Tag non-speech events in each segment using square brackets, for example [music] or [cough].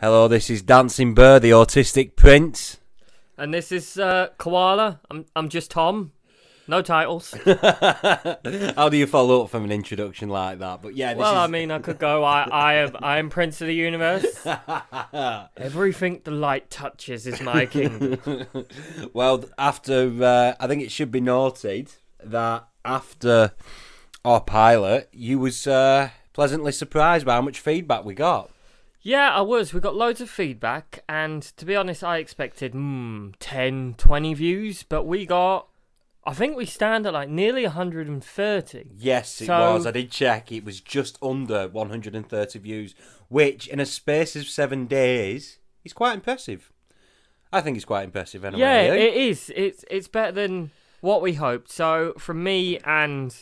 Hello, this is Dancing Bear, the autistic prince. And this is uh, Koala. I'm I'm just Tom. No titles. [laughs] How do you follow up from an introduction like that? But yeah, this well, is... I mean, I could go. I I am I am Prince of the Universe. [laughs] Everything the light touches is my kingdom. [laughs] well, after uh, I think it should be noted that after our pilot, you was uh, pleasantly surprised by how much feedback we got. Yeah, I was. We got loads of feedback, and to be honest, I expected mm, 10, 20 views, but we got. I think we stand at like nearly 130. Yes, it So- was. I did check. It was just under 130 views, which in a space of seven days is quite impressive. I think it's quite impressive anyway. yeah, eh? it is. It's it's better than what we hoped. So from me and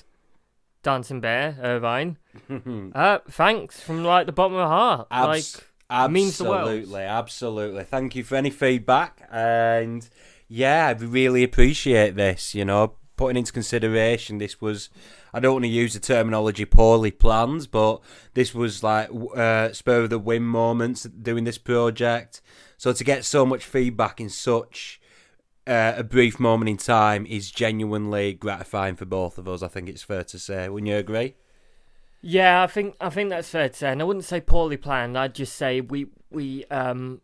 Dancing Bear Irvine, [laughs] uh, thanks from like the bottom of my heart. Abs- like means the world. absolutely, absolutely. Thank you for any feedback, and yeah, I really appreciate this. You know, putting into consideration this was. I don't want to use the terminology poorly planned, but this was like uh, spur of the whim moments doing this project. So to get so much feedback in such uh, a brief moment in time is genuinely gratifying for both of us. I think it's fair to say. Wouldn't you agree? Yeah, I think I think that's fair to say. And I wouldn't say poorly planned. I'd just say we we um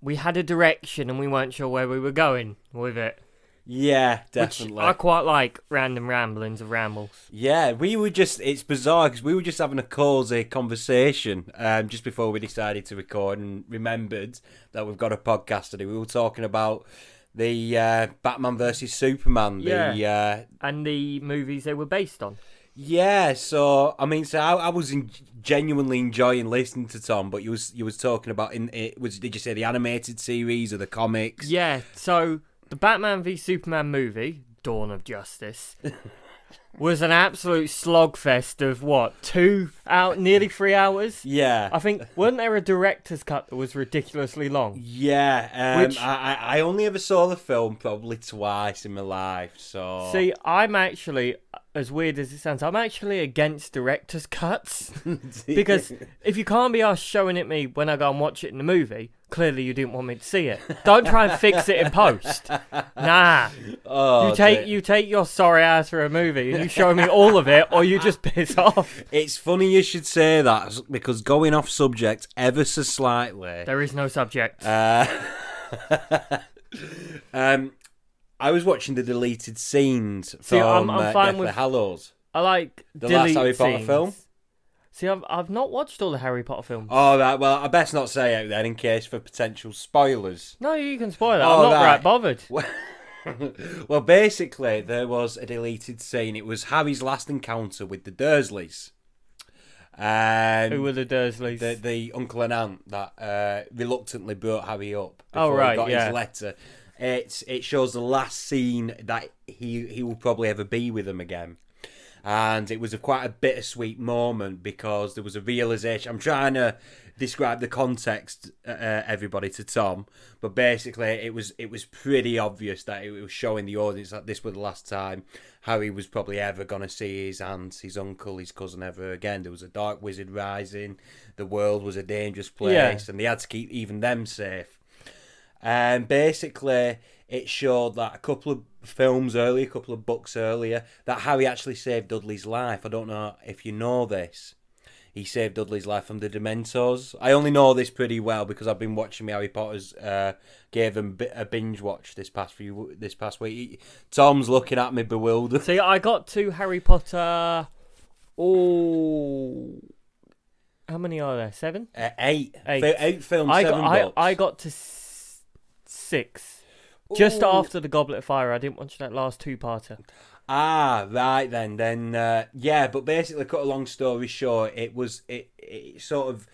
we had a direction and we weren't sure where we were going with it. Yeah, definitely. Which I quite like random ramblings of rambles. Yeah, we were just, it's bizarre because we were just having a cosy conversation um, just before we decided to record and remembered that we've got a podcast today. We were talking about the uh, Batman versus Superman. The, uh, And the movies they were based on. yeah, so, I mean, so I, I was in, genuinely enjoying listening to Tom, but you was you was talking about, in it was did you say the animated series or the comics? Yeah, so the Batman v Superman movie, Dawn of Justice, [laughs] was an absolute slogfest of what, two out nearly three hours? Yeah. I think wasn't there a director's cut that was ridiculously long? Yeah, um, Which- I, I I only ever saw the film probably twice in my life, so See, I'm actually, as weird as it sounds, I'm actually against director's cuts. [laughs] because if you can't be asked showing it me when I go and watch it in the movie, clearly you didn't want me to see it. Don't try and fix it in post. Nah. oh, you take dear. you take your sorry ass for a movie and you show me all of it or you just [laughs] piss off. It's funny you should say that because going off subject ever so slightly. There is no subject. Uh, [laughs] um, I was watching the deleted scenes from See, I'm- I'm uh, fine Deathly with- Hallows. I like the last Harry Potter scenes. film? See, I've I've not watched all the Harry Potter films. Oh, right. Well, I best not say out then in case for potential spoilers. No, you can spoil it. Oh, I'm not right. right bothered. [laughs] well, basically, there was a deleted scene. It was Harry's last encounter with the Dursleys. Um, Who were the Dursleys? the the uncle and aunt that uh, reluctantly brought Harry up Oh, right, he got yeah. his letter. It's it shows the last scene that he he will probably ever be with them again. And it was a quite a bittersweet moment because there was a realization. I'm trying to describe the context, uh, uh, everybody, to Tom, but basically it was it was pretty obvious that it was showing the audience that this was the last time Harry was probably ever going to see his aunt, his uncle, his cousin ever again. There was a dark wizard rising. The world was a dangerous place, Yeah. and they had to keep even them safe. And basically, it showed that a couple of films earlier, a couple of books earlier, that Harry actually saved Dudley's life. I don't know if you know this. He saved Dudley's life from the Dementors. I only know this pretty well because I've been watching my Harry Potter's. Uh, gave bi- a binge watch this past few this past week. Tom's looking at me bewildered. See, I got to Harry Potter. Oh, how many are there? Seven. Uh, eight, Eight. Eight films, I seven got. I. I got to s- six. Just Ooh. after the Goblet of Fire, I didn't watch that last two-parter. Ah, right then, then uh, yeah. But basically, cut a long story short, it was it, it sort of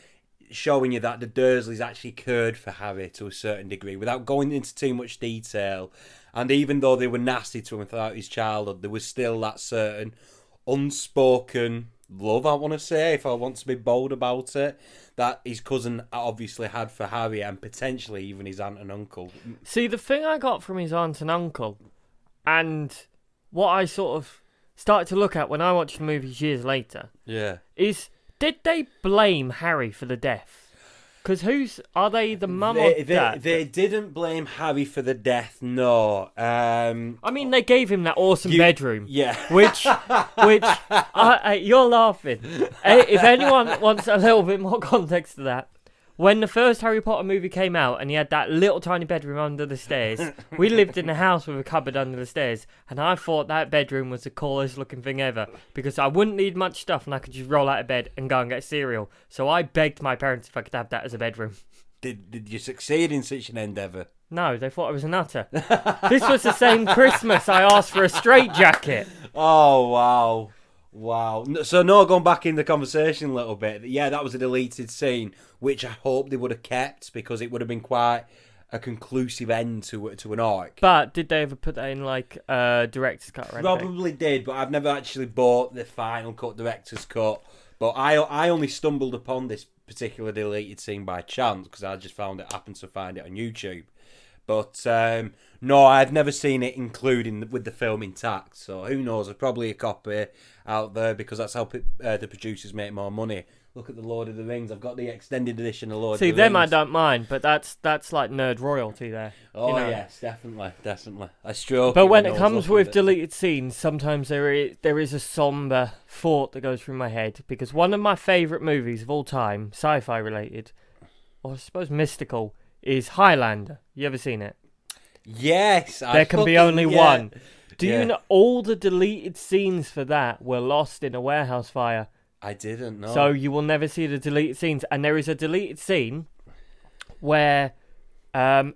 showing you that the Dursleys actually cared for Harry to a certain degree, without going into too much detail. And even though they were nasty to him throughout his childhood, there was still that certain unspoken love. I want to say, if I want to be bold about it, that his cousin obviously had for Harry, and potentially even his aunt and uncle. See, the thing I got from his aunt and uncle, and what I sort of started to look at when I watched the movies years later, Yeah. is did they blame Harry for the death? Because who's are they? The mum they, or they, dad? they didn't blame Harry for the death. No. Um, I mean, they gave him that awesome You- bedroom. yeah. Which, [laughs] which, I, I, you're laughing. Eh, if anyone wants a little bit more context to that, when the first Harry Potter movie came out and he had that little tiny bedroom under the stairs, we [laughs] lived in a house with a cupboard under the stairs, and I thought that bedroom was the coolest looking thing ever because I wouldn't need much stuff and I could just roll out of bed and go and get cereal. So I begged my parents if I could have that as a bedroom. Did, did you succeed in such an endeavour? No, they thought I was a nutter. this was the same Christmas I asked for a straight jacket. [laughs] Oh wow, wow. So no, going back in the conversation a little bit. Yeah, that was a deleted scene, which I hope they would have kept because it would have been quite a conclusive end to to an arc. But did they ever put that in like uh, director's cut or anything? Probably did, but I've never actually bought the final cut, director's cut. But I I only stumbled upon this particular deleted scene by chance because I just found it, happened to find it on YouTube. But um, no, I've never seen it including with the film intact. So who knows? Probably a copy out there because that's how uh, the producers make more money. Look at the Lord of the Rings. I've got the extended edition of Lord See, of the them I don't mind, but that's that's like nerd royalty there. Oh you know. yes, definitely, definitely. I stroke. But when it comes with it. deleted scenes, sometimes there is, there is a somber thought that goes through my head because one of my favourite movies of all time, sci-fi related, or I suppose mystical, is Highlander. You ever seen it? yes, I there can be only yeah. one. Do Yeah. you know all the deleted scenes for that were lost in a warehouse fire? I didn't know. So you will never see the deleted scenes. And there is a deleted scene where um,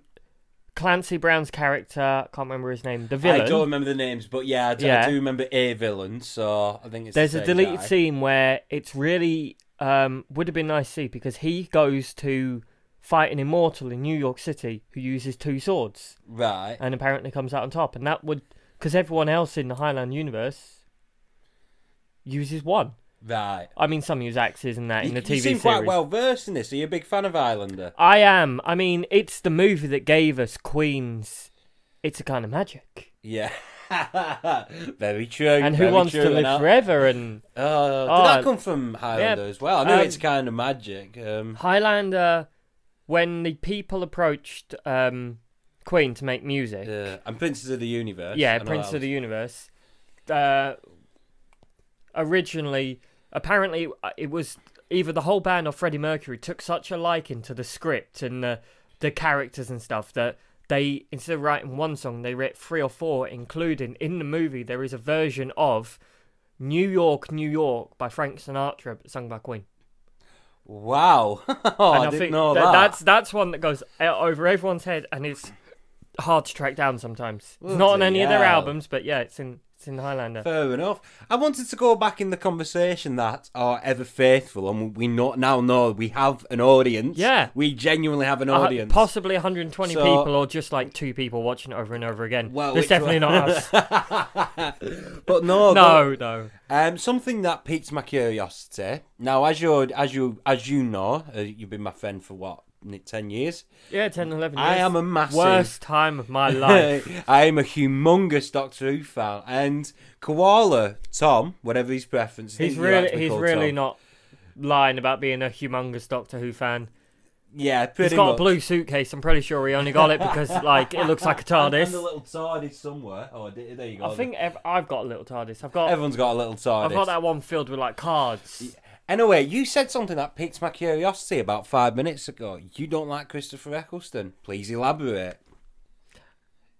Clancy Brown's character, I can't remember his name, the villain. I don't remember the names, but yeah, I do, I do remember a villain. So I think it's There's the a deleted guy. scene where it's really um, would have been nice to see because he goes to fight an immortal in New York City who uses two swords Right. and apparently comes out on top. And that would because everyone else in the Highland universe uses one. Right. I mean, some use axes and that in the TV you seem series. quite well versed in this. Are you a big fan of Highlander? I am. I mean, it's the movie that gave us Queen's. It's a kind of magic. Yeah. [laughs] very true. And who wants to live forever? And Oh, did Oh, that come from Highlander as well? I know um, it's kind of magic. Um, Highlander, when the people approached um, Queen to make music, uh, and Princes of the Universe. Yeah, know Prince that of the Universe, uh, originally, apparently, uh, it was either the whole band or Freddie Mercury took such a liking to the script and the, the characters and stuff that they, instead of writing one song, they wrote three or four, including in the movie, there is a version of New York, New York by Frank Sinatra, sung by Queen. Wow. [laughs] oh, and I, didn't think know that. that's that's one that goes over everyone's head, and it's hard to track down sometimes. It's not on any of their hell. albums, but yeah, it's in it's in Highlander. Fair enough. I wanted to go back in the conversation that are ever faithful, and we know, now know we have an audience. Yeah. we genuinely have an Uh, audience. possibly 120 So- people, or just like two people watching it over and over again. Well, It's which definitely one- not us. [laughs] but no, no, no. Um, something that piqued my curiosity. Now, as you as you as you know, uh, you've been my friend for what Nick, ten years. Yeah, 10, 11 years. I am a massive. worst time of my life. [laughs] I am a humongous Doctor Who fan, and Koala Tom, whatever his preference, he's really like he's really Tom. not lying about being a humongous Doctor Who fan. Yeah, he's got much. a blue suitcase. I'm pretty sure he only got it because [laughs] like it looks like a And, and a little TARDIS somewhere. Oh, there there you go. I think ev- I've got a little TARDIS. I've got everyone's got a little TARDIS. I've got that one filled with like cards. Anyway, you said something that piqued my curiosity about five minutes ago. You don't like Christopher Eccleston. Please elaborate.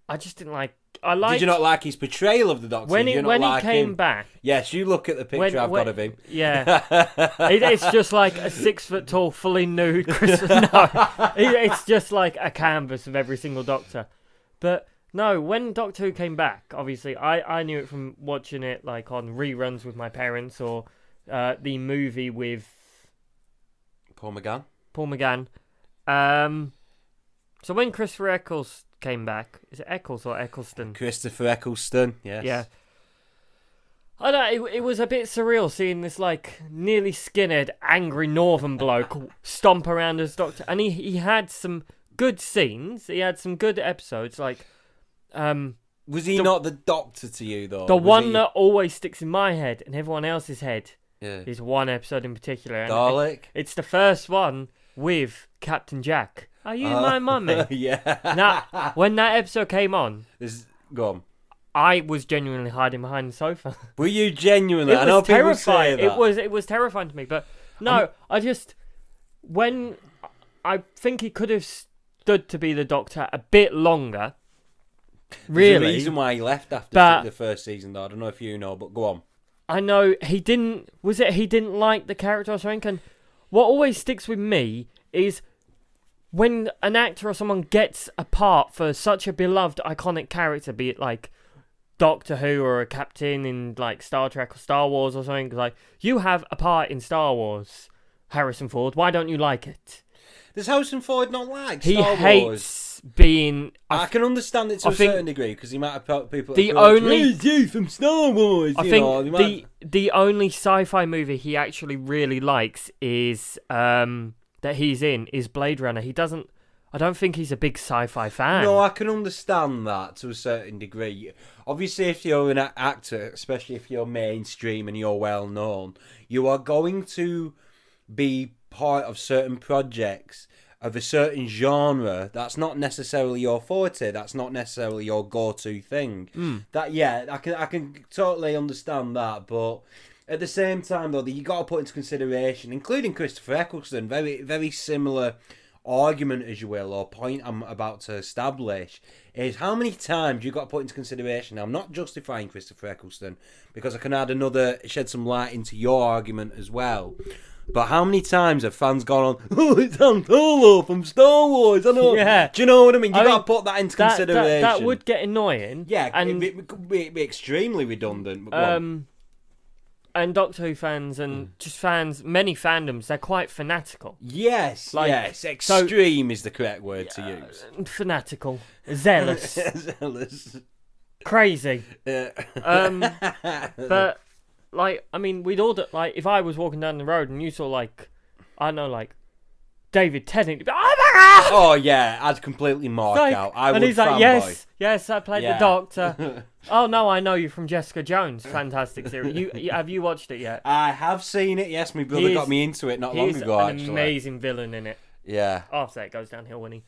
I just didn't like. I like Did you not like his portrayal of the Doctor? when he when like he came him? back. Yes, you look at the picture When, I've when- got of him. Yeah, [laughs] it, it's just like a six foot tall, fully nude Christopher. [laughs] No, it, it's just like a canvas of every single Doctor. But no, when Doctor Who came back, obviously I I knew it from watching it like on reruns with my parents or uh, the movie with Paul McGann. Paul McGann. Um, so when Christopher Eccles came back, is it Eccles or Eccleston? Christopher Eccleston. Yes. Yeah. I don't know, it, it was a bit surreal seeing this like nearly skinhead, angry northern bloke [laughs] stomp around as Doctor, and he he had some good scenes. He had some good episodes, like um Was he The- not the Doctor to you though? the Was one he- that always sticks in my head and everyone else's head Yeah. is one episode in particular. And it- it's the first one with Captain Jack. Are you Uh, my mummy? [laughs] yeah. now, when that episode came on, This- go on. I was genuinely hiding behind the sofa. [laughs] Were you genuinely? it I know was terrifying. It was it was terrifying to me. But no, I just when I think he could have stood to be the Doctor a bit longer. There's Really, a reason why he left after But- the first season, though. I don't know if you know, but go on. I know he didn't. Was it he didn't like the character or something? And what always sticks with me is when an actor or someone gets a part for such a beloved, iconic character, be it like Doctor Who or a captain in like Star Trek or Star Wars or something. Like you have a part in Star Wars, Harrison Ford. Why don't you like it? Does Harrison Ford not like He Star Wars? hates being. I can understand it to I a certain degree because he might have felt people. the only- "Hey, you from Star Wars. I you think know, the might- the only sci-fi movie he actually really likes is um that he's in is Blade Runner. He doesn't. I don't think he's a big sci-fi fan. No, I can understand that to a certain degree. Obviously, if you're an actor, especially if you're mainstream and you're well known, you are going to be part of certain projects of a certain genre that's not necessarily your forte. That's not necessarily your go-to thing. Hmm. That yeah, I can I can totally understand that, but. At the same time, though, that you got to put into consideration, including Christopher Eccleston, very, very similar argument, as you will, or point I'm about to establish, is how many times you got to put into consideration. I'm not justifying Christopher Eccleston because I can add another, shed some light into your argument as well. But how many times have fans gone on? [laughs] Oh, it's Han Solo from Star Wars. I know. Yeah. Do you know what I mean? You I got to put that into that, consideration. that that would get annoying. yeah, and it, could be, be extremely redundant. But go on. um, and Doctor Who fans and just fans, many fandoms, they're quite fanatical. yes, like, yes, so- extreme is the correct word to use. Fanatical, zealous, [laughs] Zealous. crazy. Uh, Um, [laughs] but like, I mean, we'd all do, like if I was walking down the road and you saw like, I don't know, like David Tennant, oh my god! oh yeah, I'd completely mark Like, out. I and he's like, yes, yes, I played Yeah. the Doctor. [laughs] oh no, I know you from Jessica Jones, fantastic series. You, you have you watched it yet? I have seen it. Yes, my brother He got me into it not long He's ago. an Actually, amazing villain in it. yeah. After that, it goes downhill when he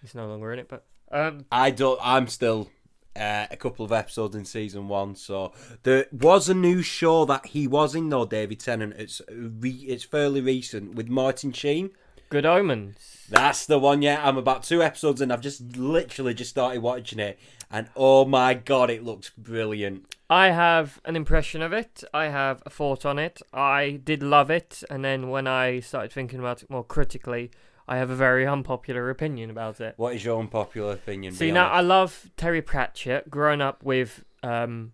he's no longer in it. But um, I don't. I'm still uh, a couple of episodes in season one, so there was a new show that he was in though. David Tennant. It's re- it's fairly recent with Martin Sheen. Good Omens. That's the one. Yeah, I'm about two episodes and I've just literally just started watching it, and oh my god, it looks brilliant. I have an impression of it. I have a thought on it. I did love it, and then when I started thinking about it more critically, I have a very unpopular opinion about it. What is your unpopular opinion? See Be now, I love Terry Pratchett. Growing up with um,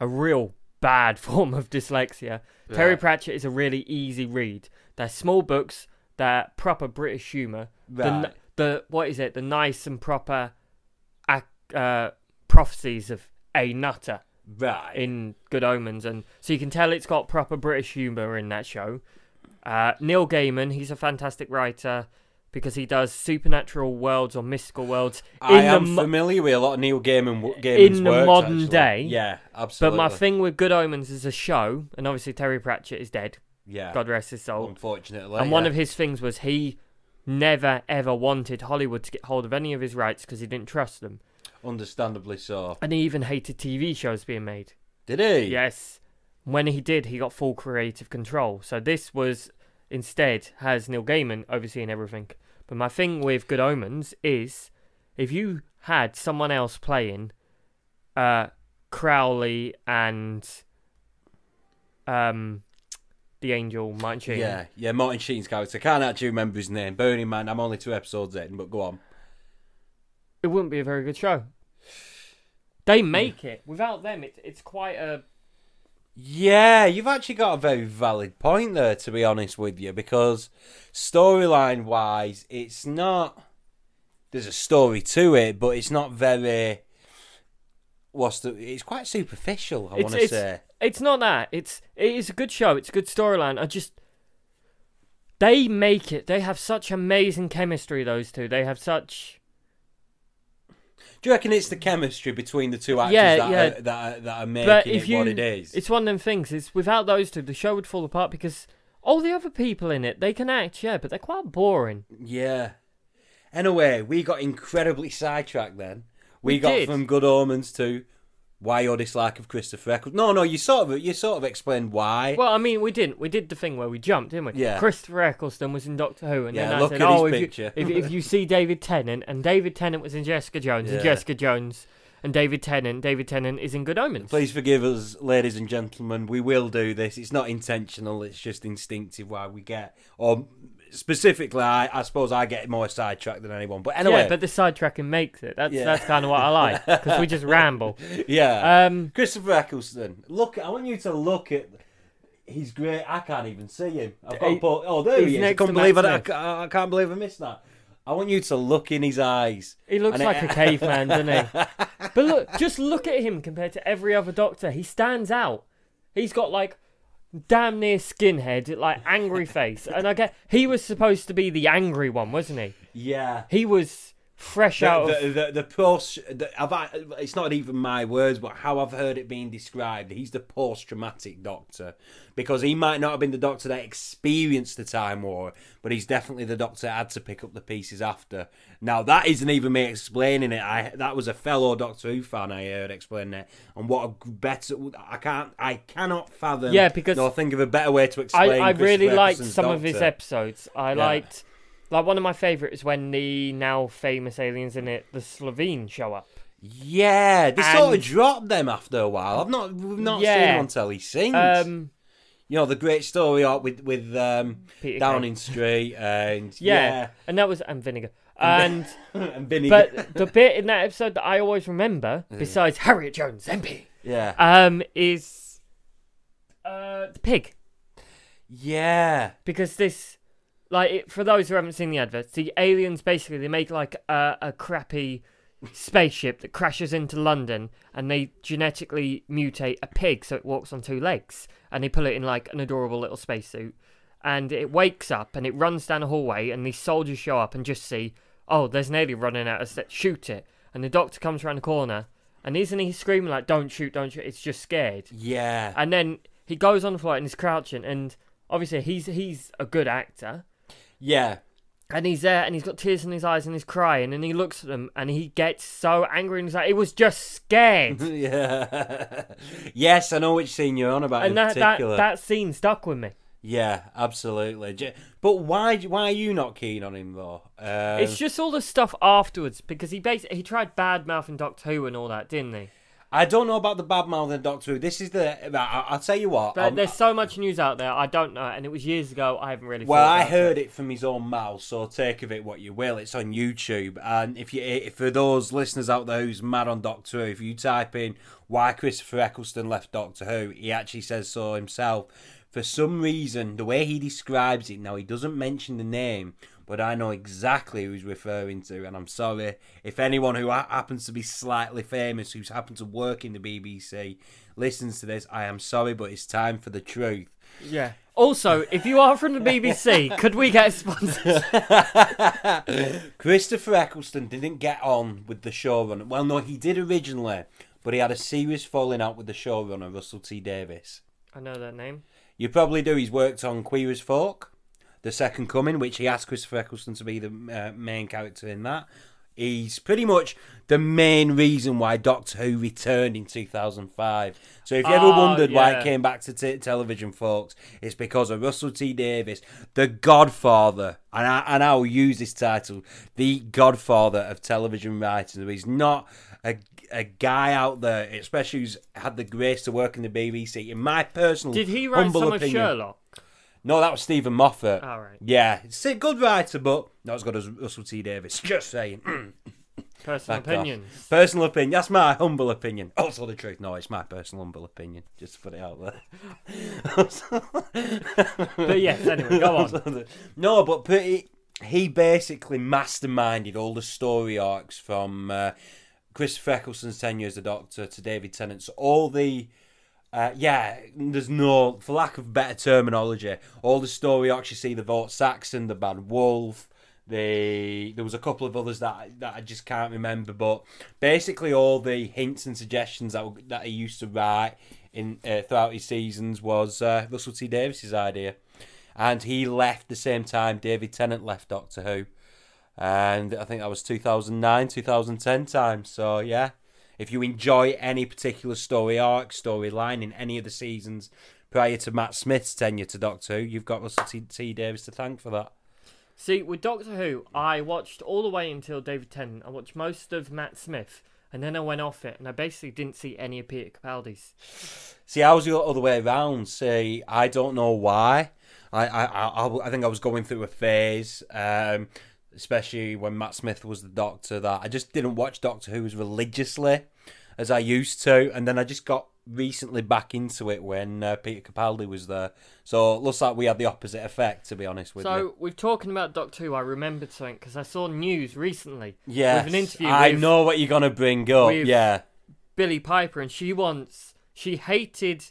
a real bad [laughs] form of dyslexia, Terry Pratchett is a really easy read. They're small books. They're proper British humour. The, Right. n- the what is it? The nice and proper ac- uh, prophecies of a nutter right. in Good Omens, and so you can tell it's got proper British humour in that show. Uh, Neil Gaiman, he's a fantastic writer because he does supernatural worlds or mystical worlds I in the am mo- familiar with a lot of Neil Gaiman, w- Gaiman's in the works, modern actually. day. Yeah, absolutely. But my thing with Good Omens is a show, and obviously Terry Pratchett is dead. yeah, God rest his soul. unfortunately. and one of his things was he never ever wanted Hollywood to get hold of any of his rights because he didn't trust them, understandably so. and he even hated TV shows being made. Did he? Yes. When he did, he got full creative control. So this was instead has Neil Gaiman overseeing everything. But my thing with Good Omens is if you had someone else playing uh Crowley and um the angel Martin Sheen. Yeah, yeah. Martin Sheen's character. Can't actually remember his name. Bearing Man. I'm only two episodes in, but go on. It wouldn't be a very good show. They make it. Without them it, it's quite a Yeah, you've actually got a very valid point there, to be honest with you, because storyline wise, it's not. There's a story to it, but it's not very. What's the? It's quite superficial. I want to say. It's not that. It's it is a good show. It's a good storyline. I just they make it. They have such amazing chemistry. Those two. They have such. Do you reckon it's the chemistry between the two actors Yeah, that, yeah. Are, that are, that are making it you, what it is? it's one of them things. It's without those two, the show would fall apart because All the other people in it, they can act, yeah, but they're quite boring. Yeah. Anyway, we got incredibly sidetracked then. We, We got did. from Good Omens to why your dislike of Christopher Eccleston. No, no, you sort of you sort of explained why. Well, I mean, we didn't. We did the thing where we jumped, didn't we? Yeah. Christopher Eccleston was in Doctor Who, and Yeah, then I look said, at his "Oh, if you, picture." if, if you see David Tennant, and David Tennant was in Jessica Jones, Yeah. and Jessica Jones, and David Tennant, David Tennant is in Good Omens." Please forgive us, ladies and gentlemen. We will do this. It's not intentional. It's just instinctive why we get, or specifically, I, I suppose I get more sidetracked than anyone. But anyway, Yeah, but the sidetracking makes it. That's Yeah. that's kind of what I like because we just ramble. [laughs] yeah. Um, Christopher Eccleston. Look, I want you to look at. He's great. I can't even see him. I've got He- put, oh, there he is. I can't believe. Matt I, I can't believe I missed that. I want you to look in his eyes. he looks like it- a caveman, doesn't he? [laughs] But look, just look at him compared to every other Doctor. He stands out. He's got like damn near skinhead, like angry [laughs] face, and I get he was supposed to be the angry one, wasn't he? Yeah. He was fresh out The, of the, the, the post, the, I've, it's not even my words, but how I've heard it being described. He's the post-traumatic doctor because he might not have been the doctor that experienced the time war, but he's definitely the doctor that had to pick up the pieces after. Now that isn't even me explaining it. I that was a fellow Doctor Who fan I heard explaining it, and what a better. I can't, I cannot fathom. Yeah, because nor think of a better way to explain. I, I really liked some of his episodes. I Yeah. liked like one of my favourite is when the now famous aliens in it, the Slitheen, show up. Yeah, they sort of And- dropped them after a while. I've not, we've not seen Yeah. them on telly since. Um, you know the great story arc with with um, Peter Downing Street and [laughs] yeah, and that was and vinegar. And [laughs] and Vinegar. but the bit in that episode that I always remember, besides Harriet Jones MP, yeah, um, is uh the pig yeah, because this. Like it, for those who haven't seen the adverts, the aliens basically they make like a, a crappy spaceship that crashes into London, and they genetically mutate a pig so it walks on two legs, and they put it in like an adorable little spacesuit, and it wakes up and it runs down a hallway, and these soldiers show up and just see, oh, there's an alien running at us, let's shoot it, and the doctor comes around the corner, and isn't he screaming like, don't shoot, don't shoot? It's just scared, yeah, and then he goes on the floor and he's crouching, and obviously he's he's a good actor. Yeah. And he's there and he's got tears in his eyes and he's crying and he looks at them and he gets so angry and he's like, it was just scared. [laughs] yeah. yes, I know which scene you're on about and that, that, particular. that scene stuck with me. Yeah, absolutely. But why why are you not keen on him though? Um, it's just all the stuff afterwards because he basically he tried bad mouthing Doctor Who and all that, didn't he? I don't know about the bad mouth and Doctor Who. This is the. I- I'll tell you what. But there's so much news out there, I don't know, and it was years ago. I haven't really. Well, I heard it from his own mouth, so take of it what you will. It's on YouTube, and if you, if for those listeners out there who's mad on Doctor Who, if you type in why Christopher Eccleston left Doctor Who, he actually says so himself. For some reason, the way he describes it now, he doesn't mention the name, but I know exactly who he's referring to, and I'm sorry if anyone who happens to be slightly famous, who's happened to work in the BBC, listens to this. I am sorry, but it's time for the truth. Yeah. Also, if you are from the BBC, [laughs] could we get a sponsor? [laughs] Christopher Eccleston didn't get on with the showrunner. Well, no, he did originally, but he had a serious falling out with the showrunner, Russell T Davies. I know that name. You probably do. He's worked on Queer as Folk, The Second Coming, which he asked Christopher Eccleston to be the uh, main character in that. He's pretty much the main reason why Doctor Who returned in 2005. So if you ever Oh, wondered why it came back to t- television, folks, it's because of Russell T Davies, the Godfather, and I, and I will use this title, the Godfather of television writing. He's not a, a guy out there, especially who's had the grace to work in the BBC. In my personal Did he write humble some opinion, of Sherlock? No, that was Steven Moffat. All right. Yeah, it's a good writer, but not as good as Russell T Davies. [laughs] Just saying. [clears throat] Personal Back off. opinions. Personal opinion. That's my humble opinion. Also the truth. No, it's my personal humble opinion. Just to put it out there. [laughs] But yes, anyway, go on. [laughs] no, but pretty, he basically masterminded all the story arcs from uh, Christopher Eccleston's tenure as the Doctor to David Tennant's. All the uh, yeah, there's no, for lack of better terminology, all the story arcs you see the Vote Saxon, the Bad Wolf, the there was a couple of others that I- that I just can't remember, but basically all the hints and suggestions that that he used to write in uh, throughout his seasons was uh, Russell T Davies's idea. and he left the same time David Tennant left Doctor Who, and I think that was 2009, 2010 time. So yeah, if you enjoy any particular story arc, storyline in any of the seasons prior to Matt Smith's tenure to Doctor Who, you've got Russell T, T Davies to thank for that. See, with Doctor Who, I watched all the way until David Tennant. I watched most of Matt Smith, and then I went off it, and I basically didn't see any of Peter Capaldi's. See, I was the other way around. See, I don't know why. I I, I, I think I was going through a phase, um, especially when Matt Smith was the Doctor, that I just didn't watch Doctor Who as religiously as I used to, and then I just got recently back into it when uh, Peter Capaldi was there. So it looks like we had the opposite effect, to be honest with So, you. So we're talking about Doctor Who. I remembered something because I saw news recently Yeah, with an interview I with- know what you're gonna bring up. Yeah, Billie Piper, and she wants she hated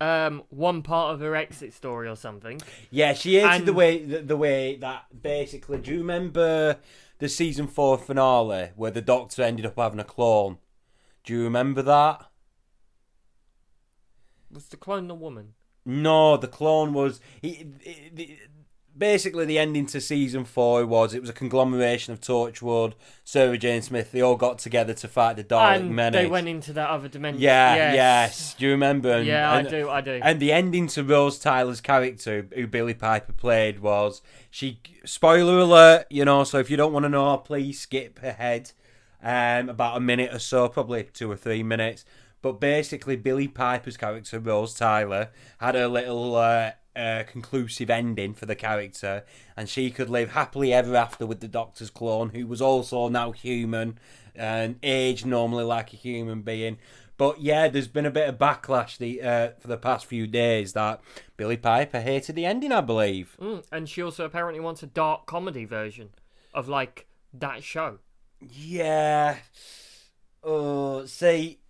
um one part of her exit story or something. yeah. She hated And- the way the, the way that basically. Do you remember the season four finale where the Doctor ended up having a clone? Do you remember that? Was the clone the woman? No, the clone was he, he- the- basically the ending to season four was it was a conglomeration of Torchwood, Sarah Jane Smith. They all got together to fight the Dalek and Menace. they went into that other dimension. yeah, yes. yes. Do you remember? And- Yeah, and- I do. I do. And the ending to Rose Tyler's character, who Billie Piper played, was she. Spoiler alert, you know. So if you don't want to know, please skip ahead, um, about a minute or so, probably two or three minutes. But basically, Billie Piper's character, Rose Tyler, had a little uh, uh, conclusive ending for the character, and she could live happily ever after with the Doctor's clone, who was also now human and aged normally like a human being. But yeah, there's been a bit of backlash the uh, for the past few days that Billie Piper hated the ending, I believe. Mm, and she also apparently wants a dark comedy version of like that show. Yeah. Oh, see.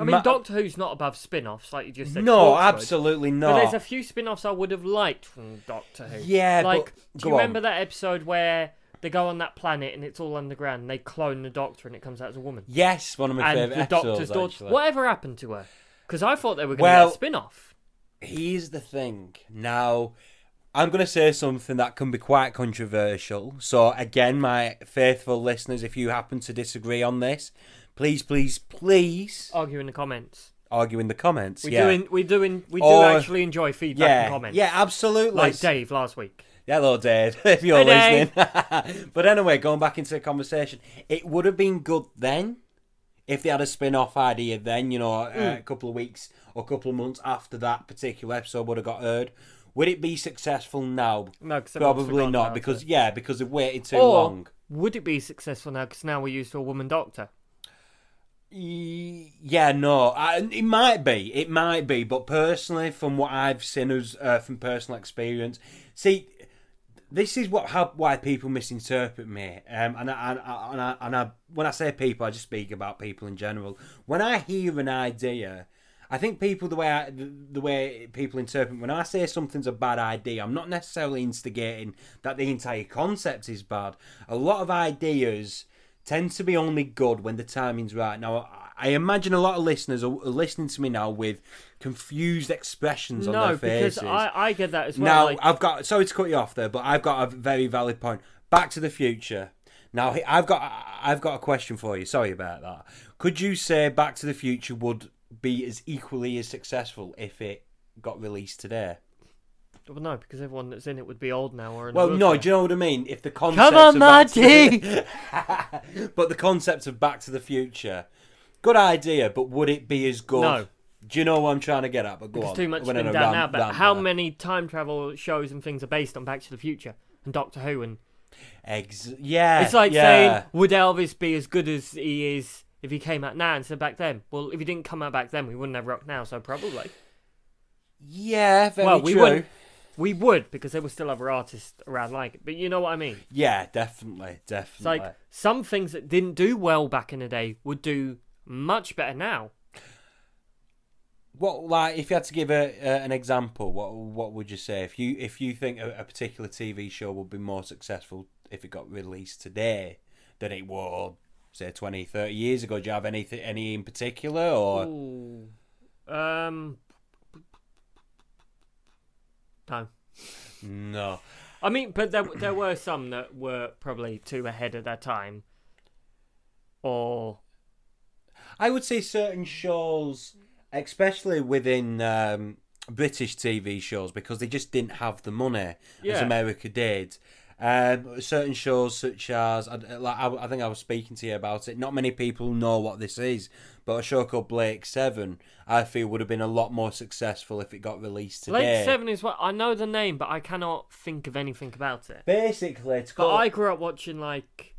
I mean, Ma- Doctor Who's not above spin-offs, like you just said. No, Torchwood. absolutely not. But there's a few spin-offs I would have liked from Doctor Who. Yeah, like but- do you on. remember that episode where they go on that planet and it's all underground and they clone the Doctor and it comes out as a woman? Yes, one of my and favourite the episodes. Doctor's daughter. Whatever happened to her? Because I thought they were going to Well- get a spin-off. Here's the thing. Now, I'm going to say something that can be quite controversial. So, again, my faithful listeners, if you happen to disagree on this, please, please, please Argue in the comments. argue in the comments. We yeah. doing we're doing we do actually enjoy feedback yeah, and comments. yeah, absolutely. Like Dave last week. Hello, Dave, [laughs] if you're Hey, listening. [laughs] but anyway, going back into the conversation, it would have been good then if they had a spin off idea then, you know, uh, Mm. a couple of weeks or a couple of months after that particular episode would have got heard. Would it be successful now? No, Probably not, because, yeah, because they've waited too or long. would it be successful now? Because now we're used to a woman doctor. Yeah, no, I, it might be, it might be, but personally, from what I've seen as uh, from personal experience, see, this is what how why people misinterpret me, um, and I, and I, and I, and I when I say people, I just speak about people in general. When I hear an idea. I think people the way I, the way people interpret when I say something's a bad idea, I'm not necessarily instigating that the entire concept is bad. A lot of ideas tend to be only good when the timing's right. Now, I- imagine a lot of listeners are listening to me now with confused expressions on No, their because faces. I, I get that as well. Now like, I've got sorry to cut you off there, but I've got a very valid point. Back to the Future. Now I've got I've got a question for you. Sorry about that. Could you say Back to the Future would be as equally as successful if it got released today? Well, no, because everyone that's in it would be old now. Or Well, no, do you know what I mean? If the concept Come on, of Back to Marty! the- [laughs] but the concept of Back to the Future, good idea, but would it be as good? No. Do you know what I'm trying to get at? But go Because on. too much been done a now. But how there. many time travel shows and things are based on Back to the Future and Doctor Who? And Ex- yeah, it's like yeah. saying, would Elvis be as good as he is if he came out now instead of back then? Well, if he didn't come out back then, we wouldn't have rock now. So probably. Yeah, very well, we true. wouldn't. We would because there were still other artists around like it. But you know what I mean? Yeah, definitely, It's definitely. like some things that didn't do well back in the day would do much better now. what, like, if you had to give a, uh, an example, what what would you say? If you if you think a, a particular TV show would be more successful if it got released today than it would, say, 20, 30 years ago, do you have anything any in particular, or Ooh. Um. No. No. I mean, but there there were some that were probably too ahead of their time, or I would say certain shows, especially within um, British TV shows, because they just didn't have the money as Yeah. America did. Um, certain shows such as I, like, I, I think I was speaking to you about it. Not many people know what this is, but a show called Blake Seven, I feel would have been a lot more successful if it got released today. Blake Seven is what I know the name, but I cannot think of anything about it. Basically, it's But called. I grew up watching like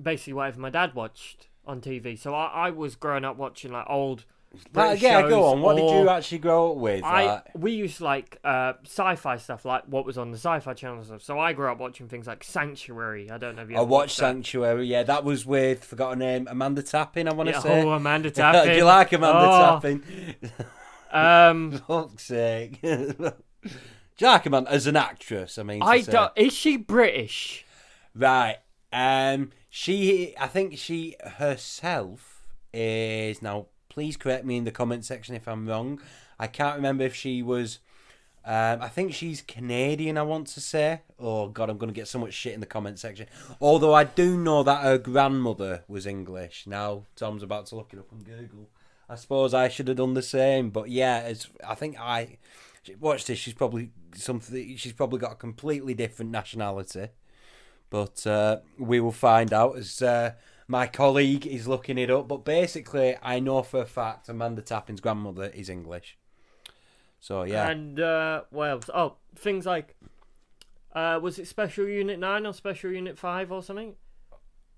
basically whatever my dad watched on TV. So I, I was growing up watching like old. British yeah, shows go on. What did or- you actually grow up with? I Like- we used to like uh, sci-fi stuff, like what was on the sci-fi channel and stuff. So I grew up watching things like Sanctuary. I don't know if you. I ever watched that. Sanctuary. Yeah, that was with forgotten name Amanda Tapping. I want to Yeah, say. oh, Amanda [laughs] Tapping. Do you like Amanda Oh, Tapping? [laughs] Um, [laughs] Fuck's sake. Do you like Amanda as an actress? I mean, to I say. don't. Is she British? Right. Um. She. I think she herself is now. Please correct me in the comment section if I'm wrong. I can't remember if she was. Um, I think she's Canadian. I want to say. Oh God, I'm going to get so much shit in the comment section. Although I do know that her grandmother was English. Now Tom's about to look it up on Google. I suppose I should have done the same. But yeah, it's. I think I. Watch this. She's probably something. She's probably got a completely different nationality but uh, we will find out as uh, my colleague is looking it up. But basically, I know for a fact Amanda Tapping's grandmother is English. So yeah, And uh, else? Oh, things like. Uh, was it Special Unit Nine or Special Unit Five or something?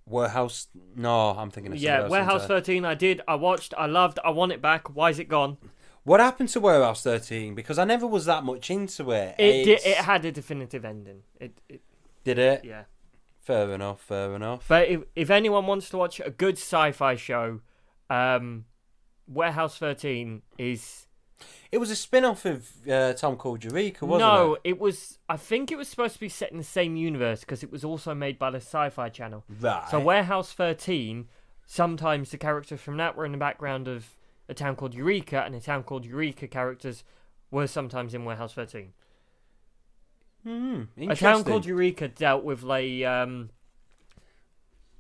Warehouse. No, I'm thinking of Yeah, Warehouse isn't 13. I did. I watched. I loved. I want it back. Why is it gone? What happened to Warehouse 13? Because I never was that much into it. It did, it had a definitive ending. It, it did it. yeah. Fair enough. Fair enough. But if if anyone wants to watch a good sci-fi show, um, Warehouse 13 is It was a spin-off of uh, Tom Called Eureka, wasn't no. it? It was. I think it was supposed to be set in the same universe because it was also made by the Sci-Fi Channel. Right. So Warehouse 13. Sometimes the characters from that were in the background of a town called Eureka, and a town called Eureka characters were sometimes in Warehouse 13. Hmm, A town called Eureka dealt with like um,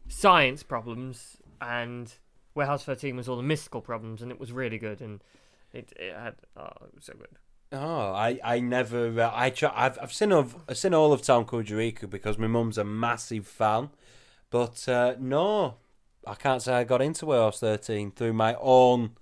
science problems, and Warehouse 13 was all the mystical problems, and it was really good, and it, it had oh, it was so good. Oh, I, I never uh, I try, I've I've seen of I've seen all of Town Called Eureka because my mum's a massive fan, but uh, no, I can't say I got into Warehouse Thirteen through my own,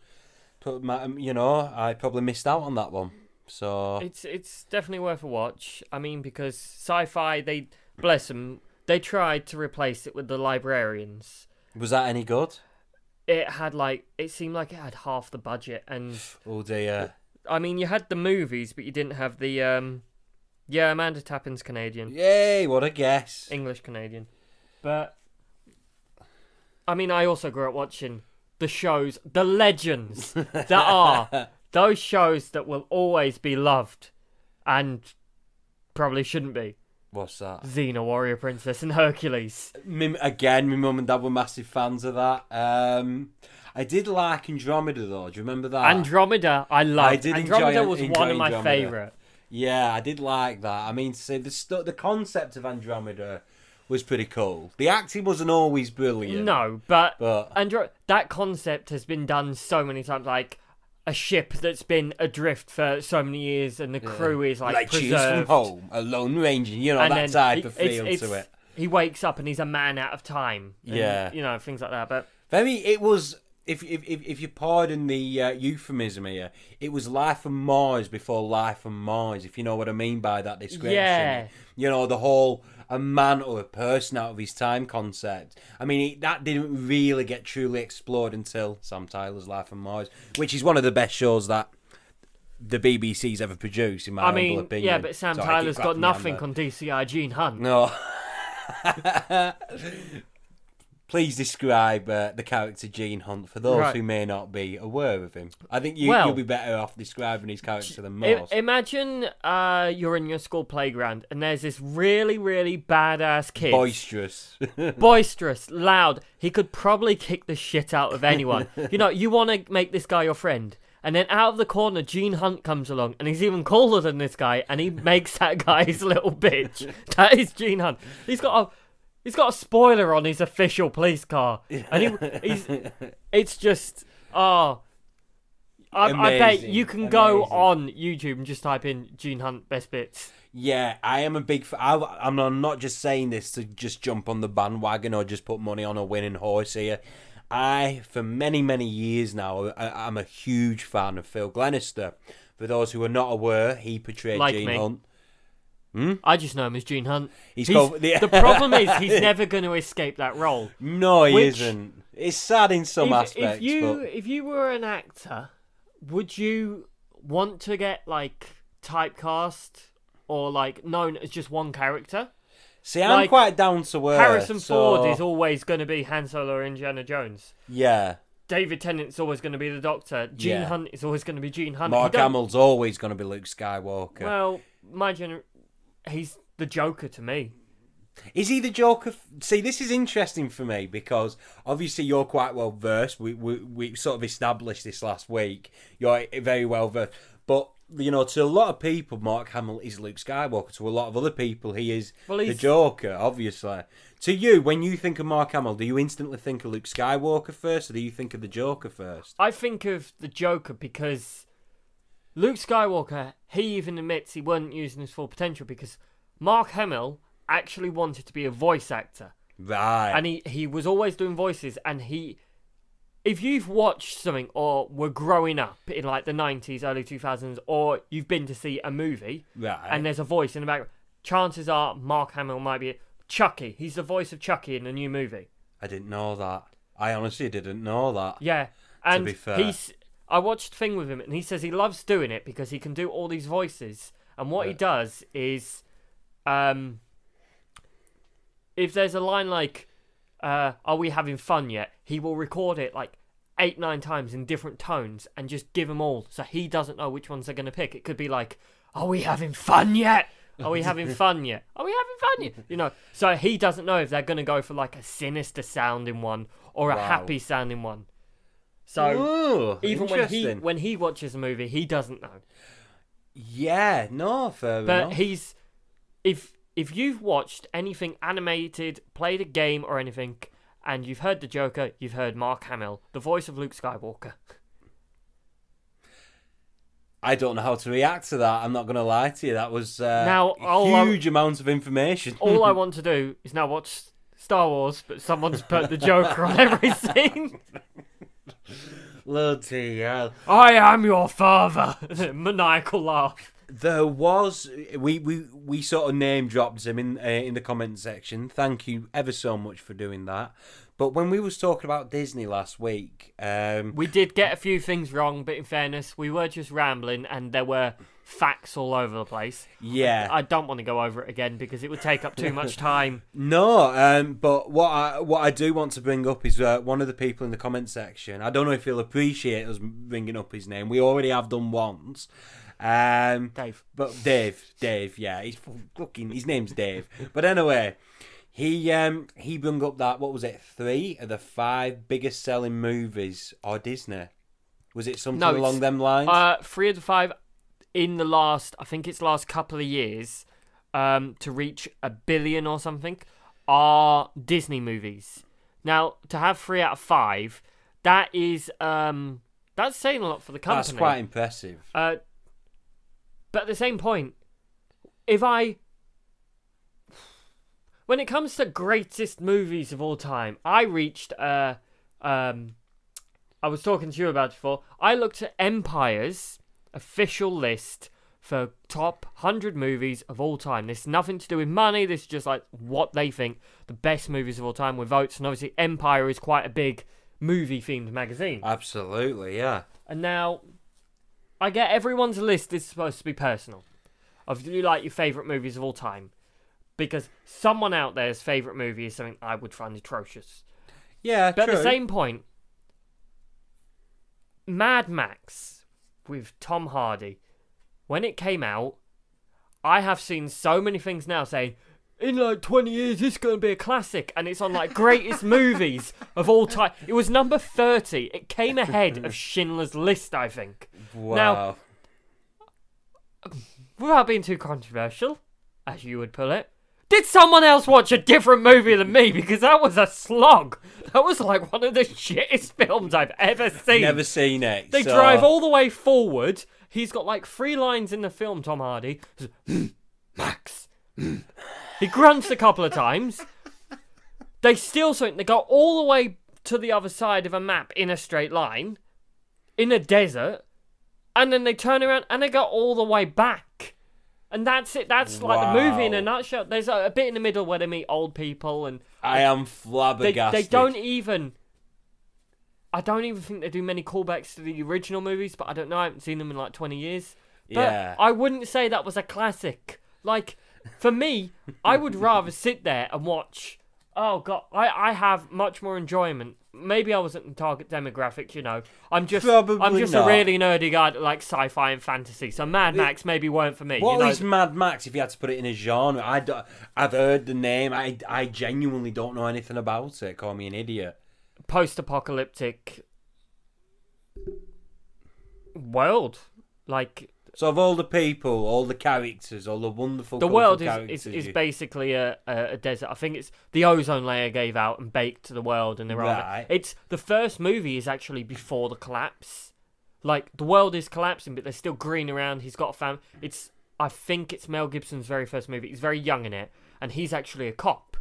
my um, you know I probably missed out on that one. So It's it's definitely worth a watch. I mean, because sci-fi they bless them, they tried to replace it with the librarians. was that any good? It had like it seemed like it had half the budget, and [sighs] Oh dear. I mean, you had the movies, but you didn't have the um, yeah, Amanda Tapping's Canadian. Yay! What a guess. English Canadian. But I mean, I also grew up watching the shows, the legends that are [laughs] those shows that will always be loved and probably shouldn't be. What's that? Xena, Warrior Princess, and Hercules. Me, again, my mum and dad were massive fans of that. Um, I did like Andromeda though. Do you remember that? Andromeda, I loved. I did enjoy- Andromeda was enjoy one of my Andromeda. favourite. Yeah, I did like that. I mean, say the stu- the concept of Andromeda was pretty cool. The acting wasn't always brilliant. No, but but Andro- that concept has been done so many times. Like a ship that's been adrift for so many years, and the crew is like, like Cheers preserved. from Home, a Lone Ranger, you know and that type he- of it's- feel it's- to it. He wakes up and he's a man out of time. and, Yeah. you know things like that. But Very. It was. If, if, if, if you pardon the uh, euphemism here, it was life on Mars before life on Mars, if you know what I mean by that description. Yeah. You know, the whole a man or a person out of his time concept. I mean, it, that didn't really get truly explored until Sam Tyler's Life on Mars, which is one of the best shows that the BBC's ever produced, in my I humble mean, opinion. yeah, but Sam So I keep Tyler's got clapping my hand nothing on DCI Gene Hunt. No. [laughs] [laughs] Please describe uh, the character Gene Hunt for those Right. who may not be aware of him. I think you, Well- you'll be better off describing his character than I- most. imagine uh, you're in your school playground and there's this really, really badass kid. Boisterous. [laughs] boisterous, loud. He could probably kick the shit out of anyone. [laughs] you know, you want to make this guy your friend, And then out of the corner, Gene Hunt comes along, and he's even cooler than this guy, and he makes that guy his [laughs] little bitch. That is Gene Hunt. He's got a he's got a spoiler on his official police car, and he, he's [laughs] it's just oh. I, I bet you can go on YouTube and just type in Gene Hunt best bits. Yeah, I am a big. F- I, I'm not- just saying this to just jump on the bandwagon or just put money on a winning horse here. I, for many many years now, I, I'm a huge fan of Phil Glenister. For those who are not aware, he portrayed Like Gene me. Hunt. Hmm? I just know him as Gene Hunt. He's He's- called- [laughs] the- the problem is he's never going to escape that role. No, he Which- isn't. It's sad in some if, aspects, if you but if you were an actor, would you want to get like typecast or like known as just one character? see, I'm like, quite down to earth. Harrison so- Ford is always going to be Han Solo or Indiana Jones. yeah. David Tennant's always going to be the Doctor. Gene Yeah. Hunt is always going to be Gene Hunt. Mark Hamill's always going to be Luke Skywalker. Well, my gener- he's the Joker to me. Is he the Joker? See, this is interesting for me because obviously you're quite well versed. We, we we sort of established this last week. You're very well versed, but you know, to a lot of people, Mark Hamill is Luke Skywalker. To a lot of other people, he is Well, the Joker. Obviously, to you, when you think of Mark Hamill, do you instantly think of Luke Skywalker first, or do you think of the Joker first? I think of the Joker because Luke Skywalker, he even admits he wasn't using his full potential because Mark Hamill actually wanted to be a voice actor. Right. And he, he was always doing voices and he if you've watched something or were growing up in like the 90s, early 2000s, or you've been to see a movie right. and there's a voice in the background, chances are Mark Hamill might be Chucky. He's the voice of Chucky in a new movie. I didn't know that. I honestly didn't know that. Yeah, and be fair. he's. I watched thing with him, and he says he loves doing it because he can do all these voices. And what he does is, um, if there's a line like, uh, "Are we having fun yet?" He will record it like eight, nine times in different tones and just give them all, so he doesn't know which ones they're gonna pick. It could be like, "Are we having fun yet?" Are we having [laughs] fun yet? Are we having fun yet? You know, so he doesn't know if they're gonna go for like a sinister sounding one or a Wow. happy sounding one. So Ooh, even when he when he watches a movie, he doesn't know. yeah, no, fair But enough. he's if if you've watched anything animated, played a game or anything, and you've heard the Joker, you've heard Mark Hamill, the voice of Luke Skywalker. I don't know how to react to that. I'm not going to lie to you. That was uh, Now, a all I- huge amount of information. All I [laughs] want to do is now watch Star Wars, but someone's put the Joker on every [laughs] scene. Hell. I am your father. [laughs] Maniacal laugh. There was we, we we sort of name dropped him in uh, in the comment section. Thank you ever so much for doing that. But when we was talking about Disney last week, um, We did get a few things wrong, but in fairness, we were just rambling, and there were facts all over the place. yeah, I don't want to go over it again because it would take up too much [laughs] time. No, um, but what I what I do want to bring up is uh, one of the people in the comment section. I don't know if he'll appreciate us bringing up his name. We already have done once. Um, Dave. but Dave, Dave, yeah, he's fucking. His name's Dave. But anyway, he um he brought up that what was it? Three of the five biggest selling movies or Disney. Was it something No, along them lines? Uh, three of the five in the last, I think it's last couple of years, um, to reach a billion or something, are Disney movies. Now, to have three out of five, that is um, that's saying a lot for the company. That's quite impressive. Uh, but at the same point, if I. When it comes to greatest movies of all time, I reached. Uh, um, I was talking to you about before. I looked at Empire's official list for top 100 movies of all time. This is nothing to do with money. This is just like what they think the best movies of all time with votes. And obviously, Empire is quite a big movie themed magazine. Absolutely, yeah. And now, I get everyone's list is supposed to be personal. Of you like your favourite movies of all time. Because someone out there's favourite movie is something I would find atrocious. Yeah, But true. at the same point, Mad Max with Tom Hardy, when it came out, I have seen so many things now saying in like 20 years, this is going to be a classic. And it's on like greatest [laughs] movies of all time. It was number 30. It came ahead of Schindler's List, I think. Wow. Without being too controversial, as you would put it, did someone else watch a different movie than me? Because that was a slog. That was like one of the shittest films I've ever seen. Never seen it. They so- drive all the way forward. He's got like three lines in the film, Tom Hardy. "Hmm, [sniffs] Max. hmm." [sniffs] He grunts a couple of times. They steal something. They go all the way to the other side of a map in a straight line, in a desert, and then they turn around and they go all the way back. And that's it. That's like the movie in a nutshell. There's a, a bit in the middle where they meet old people and I am they, flabbergasted. they don't even. I don't even think they do many callbacks to the original movies, but I don't know. I haven't seen them in like 20 years. But Yeah. I wouldn't say that was a classic. Like, for me, I would rather [laughs] sit there and watch. Oh, God. I, I have much more enjoyment. Maybe I wasn't the target demographic, you know. I'm just I'm just not. a really nerdy guy that likes sci-fi and fantasy. So Mad Max maybe weren't for me. What you know? is Mad Max if you had to put it in a genre? I I've heard the name. I, I genuinely don't know anything about it. Call me an idiot. post-apocalyptic world. Like So of all the people, all the characters, all the wonderful the world is, is, is you- basically a, a, desert. I think it's the ozone layer gave out and baked to the world, and they're. Right. It's the first movie is actually before the collapse. Like the world is collapsing, but there's still green around. He's got a fam. It's I think it's Mel Gibson's very first movie. He's very young in it, and he's actually a cop.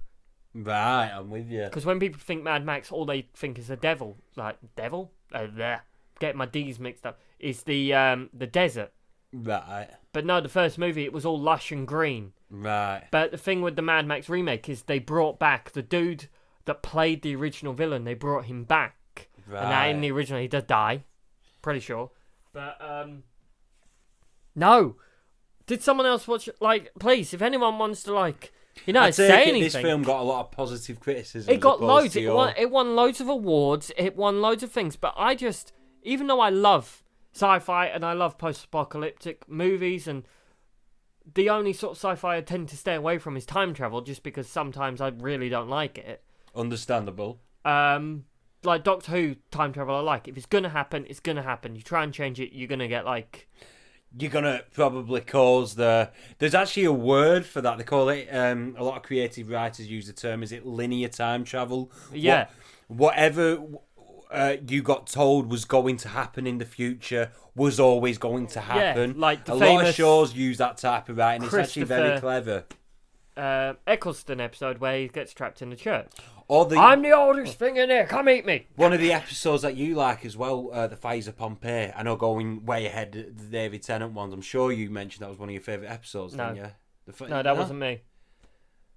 Right, I'm with you. Because when people think Mad Max, all they think is the devil. Like devil, uh, bleh. get my D's mixed up. Is the um the desert. Right, But no, the first movie it was all lush and green. right. But the thing with the Mad Max remake is they brought back the dude that played the original villain. They brought him back, and now in the original he does die, pretty sure. But um, no. Did someone else watch? Like, please, if anyone wants to, like, you know, say anything. this film got a lot of positive criticism. It got loads. It won, it won loads of awards. It won loads of things. But I just, even though I love sci-fi and I love post-apocalyptic movies, and the only sort of sci-fi I tend to stay away from is time travel, just because sometimes I really don't like it. Understandable. Um, like Doctor Who time travel, I like. If it's gonna happen, it's gonna happen. You try and change it, you're gonna get like You're gonna probably cause the. There's actually a word for that. They call it. Um, a lot of creative writers use the term. Is it linear time travel? Yeah. What, whatever uh, you got told was going to happen in the future was always going to happen. like the a lot of shows use that type of writing. It's actually very clever. uh, Eccleston episode where he gets trapped in the church. Or the I'm the oldest thing in here. Come eat me. One of the episodes that you like as well, uh, the Fires of Pompeii. I know going way ahead the David Tennant ones. I'm sure you mentioned that was one of your favourite episodes, No. didn't you? The No, that wasn't me. In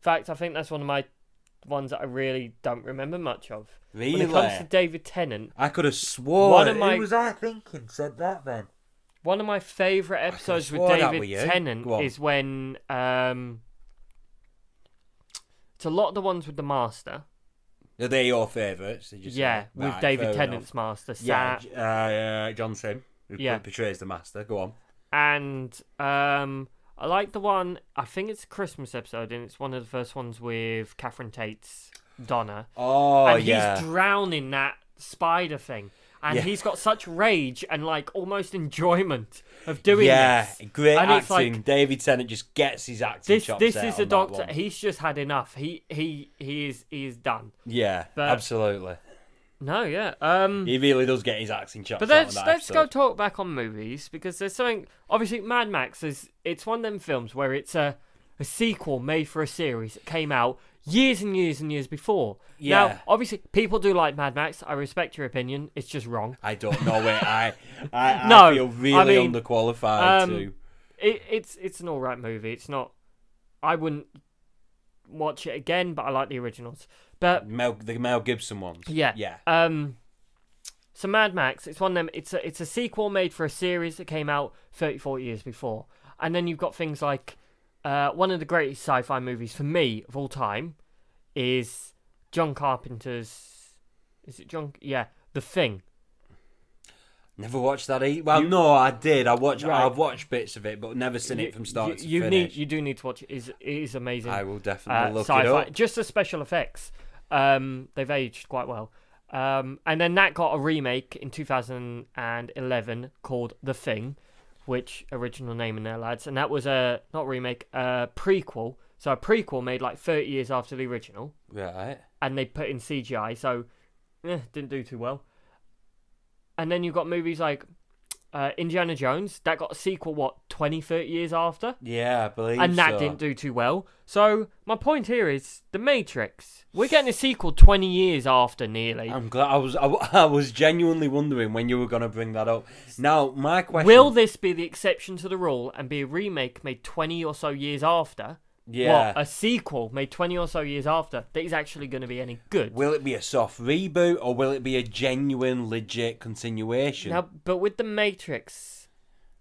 fact, I think that's one of my ones that I really don't remember much of. Really? When it comes to David Tennant, I could have sworn. One of my- Who was I thinking said that then? one of my favourite episodes with David were you. Tennant is when um, it's a lot of the ones with the Master. Are they your favourites? Did you say? yeah, with Right, David Tennant's enough. Master. Yeah, uh, uh, John Simm, who Yeah. portrays the master. Go on. and um, I like the one. I think it's a Christmas episode, and it's one of the first ones with Catherine Tate's Donna. Oh and yeah. he's drowning that spider thing. And Yeah. he's got such rage and like almost enjoyment of doing yeah, this. great And it's acting. like- David Tennant just gets his acting This chops this is a doctor. He's just had enough. He he he is he is done. Yeah, But- absolutely. No, yeah. Um He really does get his acting chops but let's let's go talk back on movies because there's something obviously Mad Max is it's one of them films where it's a a sequel made for a series that came out years and years and years before. Yeah. Now, obviously people do like Mad Max. I respect your opinion. It's just wrong. I don't know it. I I, [laughs] I No, feel I really mean, underqualified um, to. it, it's it's an all right movie. It's not. I wouldn't watch it again, but I like the originals. But Mel, the Mel Gibson ones. yeah, Yeah. Um, so Mad Max, it's one of them. It's a it's a sequel made for a series that came out 30, 40 years before, and then you've got things like uh, one of the greatest sci-fi movies for me of all time is John Carpenter's. Is it John? Yeah, The Thing. Never watched that. Either. Well, no, I did. I watched. Right. I've watched bits of it, but never seen it from start you, to you finish. need you do need to watch it. It is it is amazing. I will definitely uh, look sci-fi. it up. Just the special effects. Um, they've aged quite well. Um, and then that got a remake in 2011 called The Thing, which original name in there, lads. And that was a not remake, a prequel. So a prequel made like 30 years after the original, Right. and they put in CGI. So, eh, didn't do too well. And then you've got movies like uh, Indiana Jones that got a sequel. What 20, 30 years after? Yeah, I believe and that so. didn't do too well. So my point here is the Matrix. We're getting a sequel twenty years after, nearly. I'm glad. I was. I, [laughs] I was genuinely wondering when you were going to bring that up. Now, my question. Will this be the exception to the rule and be a remake made twenty or so years after? Yeah. What, a sequel made twenty or so years after that is actually going to be any good? Will it be a soft reboot or will it be a genuine, legit continuation? Now, but with the Matrix,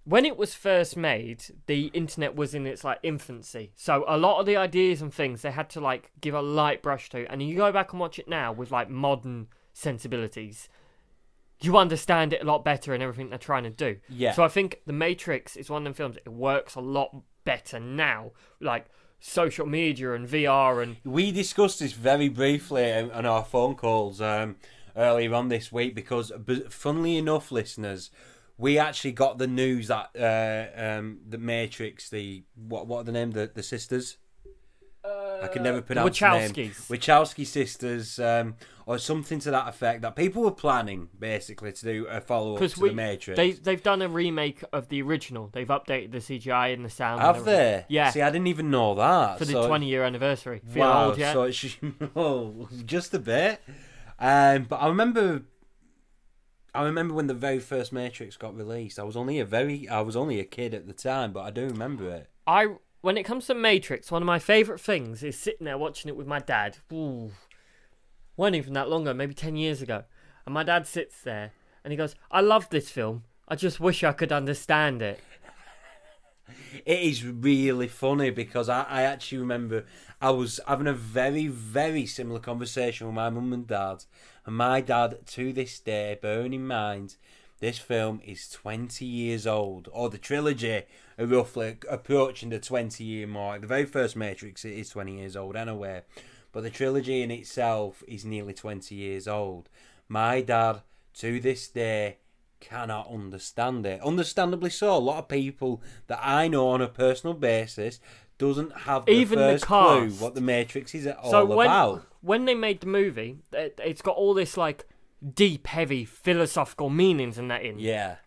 when it was first made, the internet was in its like infancy. So a lot of the ideas and things they had to like give a light brush to. And you go back and watch it now with like modern sensibilities, you understand it a lot better and everything they're trying to do. Yeah. So I think the Matrix is one of them films. It works a lot better now, like social media and VR and We discussed this very briefly on our phone calls um, earlier on this week because, funnily enough, listeners, we actually got the news that uh, um, the Matrix, the what what are the name the the sisters? I can never pronounce the name. Wachowski sisters, um, or something to that effect. That people were planning basically to do a follow up to Because the Matrix. they they've done a remake of the original. They've updated the CGI and the sound. Have they? Yeah. See, I didn't even know that for the so- 20 year anniversary. Feel Wow, old yet? so it's [laughs] oh, just a bit. Um, but I remember, I remember when the very first Matrix got released. I was only a very, I was only a kid at the time, but I do remember it. I when it comes to Matrix, one of my favorite things is sitting there watching it with my dad. Ooh, wasn't even that long ago, maybe 10 years ago. And my dad sits there and he goes, "I love this film. I just wish I could understand it." [laughs] It is really funny because I, I actually remember I was having a very, very similar conversation with my mum and dad. And my dad, to this day, bearing in mind, this film is 20 years old, or the trilogy are roughly approaching the 20 year mark. The very first Matrix is 20 years old, anyway. But the trilogy in itself is nearly 20 years old. My dad, to this day, cannot understand it. Understandably so. A lot of people that I know on a personal basis doesn't have the Even the first clue what the Matrix is at all so when about. when they made the movie, it, it's got all this like deep, heavy philosophical meanings and that in. Yeah.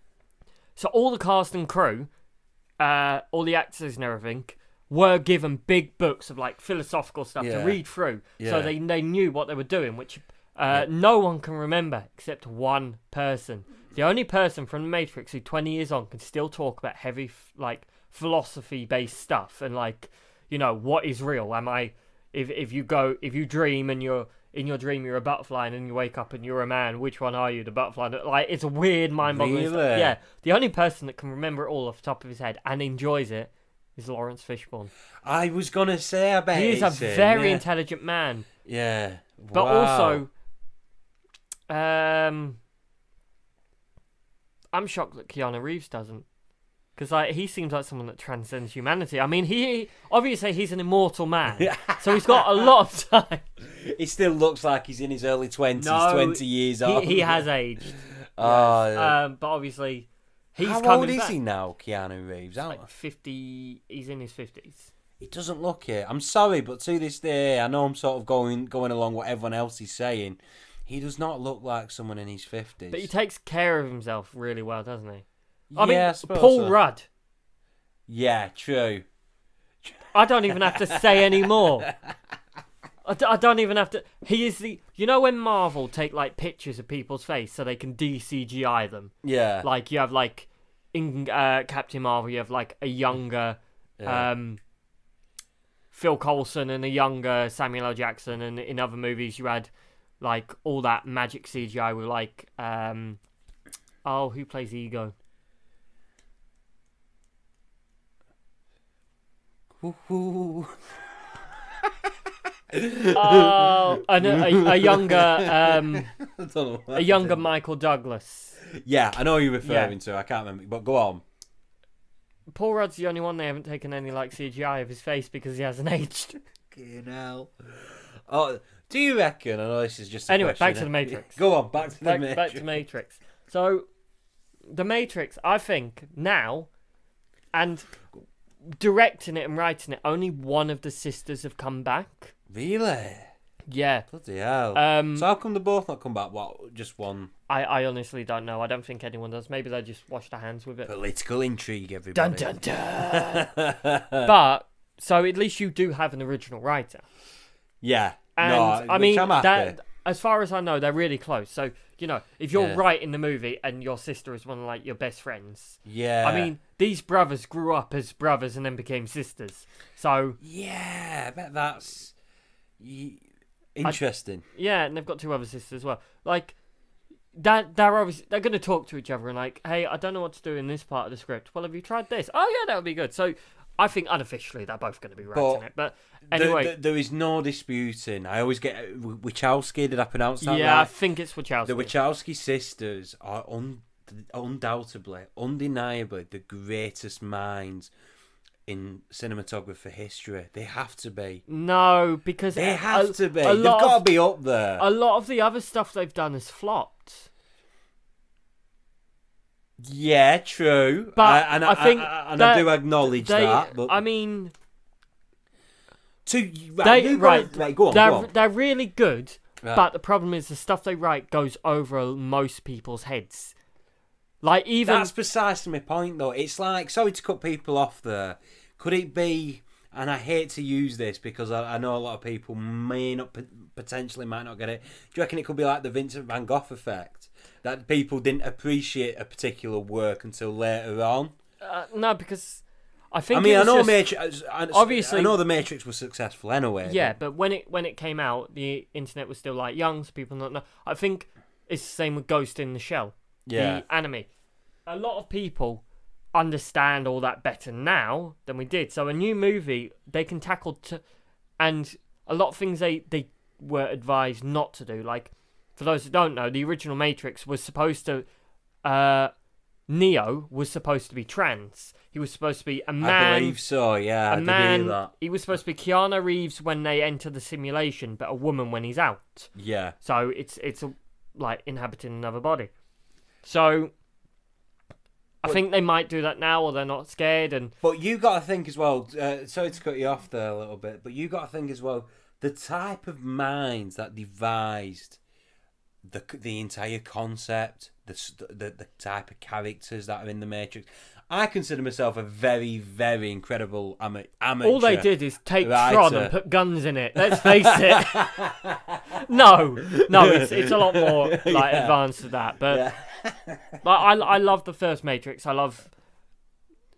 So all the cast and crew, uh, all the actors and everything, were given big books of like philosophical stuff Yeah. to read through, Yeah. so they they knew what they were doing, which uh, no one can remember except one person. The only person from the Matrix who 20 years on can still talk about heavy f- like philosophy based stuff and like you know what is real. Am I if if you go if you dream and you're in your dream you're a butterfly and then you wake up and you're a man which one are you the butterfly like it's a weird mind-boggling. Really? yeah the only person that can remember it all off the top of his head and enjoys it is Laurence Fishburne I was gonna say I bet he is a very yeah. intelligent man Yeah. but Wow. also um I'm shocked that Keanu Reeves doesn't because like he seems like someone that transcends humanity. I mean, he obviously he's an immortal man, so he's got a lot of time. [laughs] he still looks like he's in his early twenties, No, twenty years He, old. he has aged, [laughs] Oh, yeah. um, but obviously he's How old is back. he now, Keanu Reeves? Like fifty, he's in his fifties. He doesn't look it. I'm sorry, but to this day, I know I'm sort of going going along what everyone else is saying. He does not look like someone in his fifties. But he takes care of himself really well, doesn't he? Yeah, I mean, I Paul so. Rudd. Yeah, true. I don't even have to say any more. I, d- I don't even have to. He is the. You know when Marvel take like pictures of people's face so they can DCGI them. Yeah. Like you have like in uh, Captain Marvel, you have like a younger Yeah. um, Phil Coulson and a younger Samuel L. Jackson, and in other movies you had like all that magic CGI with like um, oh who plays Ego? Ooh. [laughs] Oh, and a, a, a younger, um, [laughs] I don't know what a younger Michael Douglas. Yeah, I know who you're referring to. I can't remember, but go on. Paul Rudd's the only one they haven't taken any like CGI of his face because he hasn't [laughs] aged. Fucking hell. Oh, do you reckon? I know this is just a Anyway, question. back to the Matrix. Go on, back to the Matrix. back to Matrix. So, the Matrix, I think now, and directing it and writing it, only one of the sisters have come back. Really? Yeah. Bloody hell. Um, so how come they both not come back? What? Just one I, I honestly don't know. I don't think anyone does. Maybe they just wash their hands with it. political intrigue, everybody. dun dun. Dun. [laughs] but so at least you do have an original writer, yeah. and no, I mean that. As far as I know, they're really close. So you know, if you're Yeah. writing the movie and your sister is one of like your best friends, Yeah. I mean, these brothers grew up as brothers and then became sisters. So Yeah, I bet that's interesting. yeah, and they've got two other sisters as well. Like that, they're obviously they're going to talk to each other and like, hey, I don't know what to do in this part of the script. Well, have you tried this? Oh yeah, that would be good. So I think unofficially they're both going to be writing But it. But anyway, there- there is no disputing. I always get Wachowski. Did I pronounce that yeah, I think it's Wachowski. The Wachowski sisters are un- undoubtedly, undeniably the greatest minds in cinematography history. They have to be. no, because They have a, to be. They've got of, to be up there. a lot of the other stuff they've done has flopped. yeah, true. But I, and I, I think I, and I do acknowledge They, that. But I mean, to right, they you go right, on, right, go on, they're go on. they're really good. Right. But the problem is the stuff they write goes over most people's heads. Like even That's precisely my point, though. It's like, sorry to cut people off there. Could it be, and I hate to use this because I, I know a lot of people may not, potentially might not get it. Do you reckon it could be like the Vincent van Gogh effect? That people didn't appreciate a particular work until later on? uh, no, because I think I mean, I know just- Matrix. Obviously- I know the Matrix was successful anyway. Yeah, but when it when it came out, the internet was still like young, so people don't know. I think it's the same with Ghost in the Shell, Yeah. the anime. A lot of people understand all that better now than we did. So a new movie they can tackle, t- and a lot of things they they were advised not to do. Like for those who don't know, the original Matrix was supposed to. Uh, Neo was supposed to be trans. He was supposed to be a man I believe so. Yeah, I a man. He was supposed to be Keanu Reeves when they enter the simulation, but a woman when he's out. Yeah. So it's it's a, like inhabiting another body. So I Well- think they might do that now, or they're not scared. And But you got to think as well. Uh, sorry to cut you off there a little bit, but you got to think as well the type of minds that devised the the entire concept, the the the type of characters that are in the Matrix. I consider myself a very very incredible ama- amateur. all they did is take Writer. Tron and put guns in it. Let's face it. [laughs] no, no, it's it's a lot more [laughs] like Yeah. advanced than that. But Yeah. [laughs] Like I, I love the first Matrix. I love,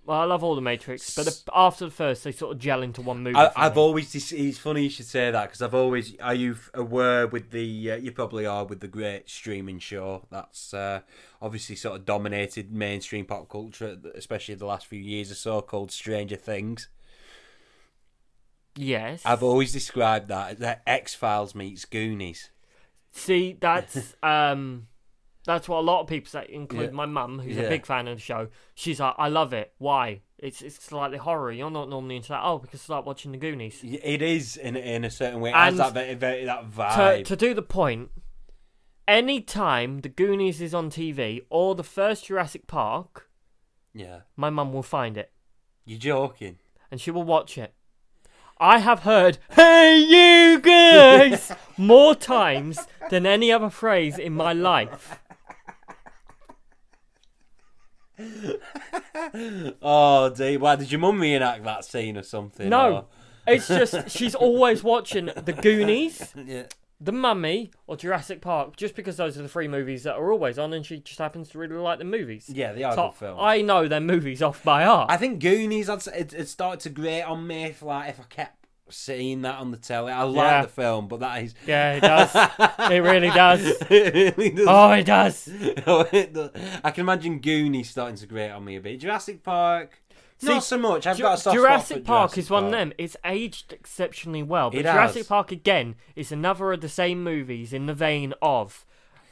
well, I love all the Matrix. But the, after the first, they sort of gel into one movie. I, me. always. It's funny you should say that because I've always. Are you aware with the? Uh, you probably are with the great streaming show that's uh, obviously sort of dominated mainstream pop culture, especially the last few years or so, called Stranger Things. yes. I've always described that as X Files meets Goonies. See, that's [laughs] um, that's what a lot of people say, including Yeah. my mum, who's a big fan of the show. She's like, I love it. Why? It's it's slightly horror. You're not normally into that. Oh, because it's like watching the Goonies. Y- It is in in a certain way. It has And that that To vibe. to do the point, any time the Goonies is on TV or the first Jurassic Park, yeah, my mum will find it. you're joking. and she will watch it. I have heard "Hey you guys" [laughs] more times than any other phrase in my life. [laughs] Oh, dear. Why did your mum reenact that scene or something? No, it's just [laughs] she's always watching The Goonies, Yeah. The Mummy, or Jurassic Park, just because those are the three movies that are always on, and she just happens to really like the movies. Yeah, they are So good films. I know their movies off by heart. I think Goonies, I'd it, it started to grate on me if, like, if I kept seeing that on the telly. I like Yeah. the film, but that is. Yeah, it does. it really does. [laughs] it really does. Oh, it does. [laughs] Oh, it does. I can imagine Goonies starting to grate on me a bit. Jurassic Park. Not so much. I've Ju- got a soft Jurassic spot for Park Jurassic is one of Park. them. It's aged exceptionally well. But It Jurassic has. Park again is another of the same movies in the vein of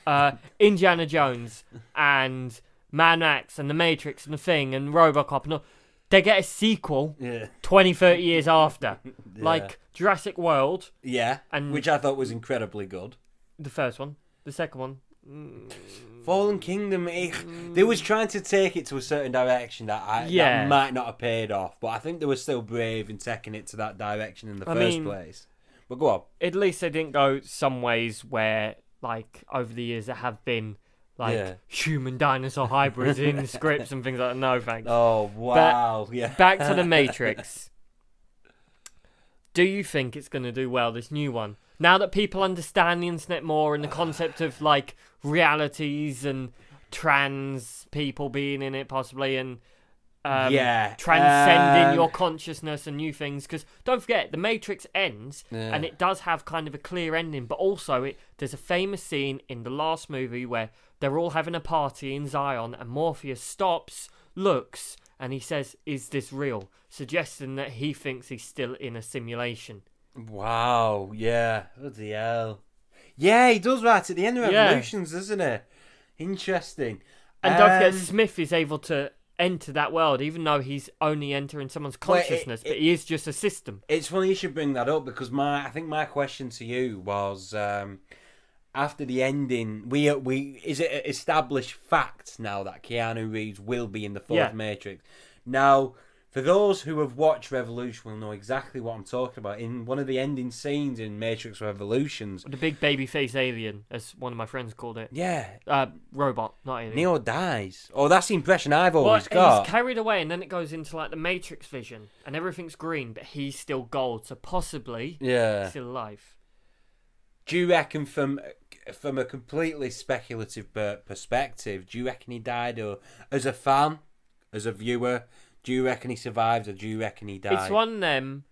uh, Indiana Jones and Mad Max and The Matrix and The Thing and RoboCop and all. They get a sequel Yeah. 20, 30 years after. Yeah. Like Jurassic World, Yeah. and Which I thought was incredibly good. the first one, the second one. mm, Fallen Kingdom, eh, they was trying to take it to a certain direction that I Yeah. that might not have paid off, but I think they were still brave in taking it to that direction in the I first mean- place. But go on. At least they didn't go some ways where, like, over the years there have been, like, Yeah. human dinosaur hybrids in [laughs] scripts and things like that. No, thanks. Oh wow, yeah. Back to the [laughs] Matrix. Do you think it's going to do well, this new one? Now that people understand the internet more and the concept of like realities and trans people being in it, possibly, and um, yeah, transcending um, your consciousness and new things. Because don't forget, the Matrix ends, Yeah. and it does have kind of a clear ending. But also, it there's a famous scene in the last movie where they're all having a party in Zion, and Morpheus stops, looks, and he says, "Is this real?" Suggesting that he thinks he's still in a simulation. Wow, yeah. what the hell. Yeah, he does right at the end of Yeah. Revolutions, doesn't it? Interesting. And don't forget, Um, Smith is able to enter that world, even though he's only entering someone's Well, it- consciousness. but he is just a system. It's funny you should bring that up because my I think my question to you was um, after the ending we we is it established fact now that Keanu Reeves will be in the fourth Yeah. Matrix. Now, for those who have watched Revolution will know exactly what I'm talking about. In one of the ending scenes in Matrix Revolutions, The big baby face alien, as one of my friends called it. yeah, Uh, robot, not alien. Neo dies. Oh, that's the impression I've well, always got. he's carried away, and then it goes into like the Matrix vision, and everything's green, but he's still gold, so possibly yeah. he's still alive. Do you reckon from from a completely speculative perspective, do you reckon he died or as a fan, as a viewer, do you reckon he survived or do you reckon he died? It's one of them.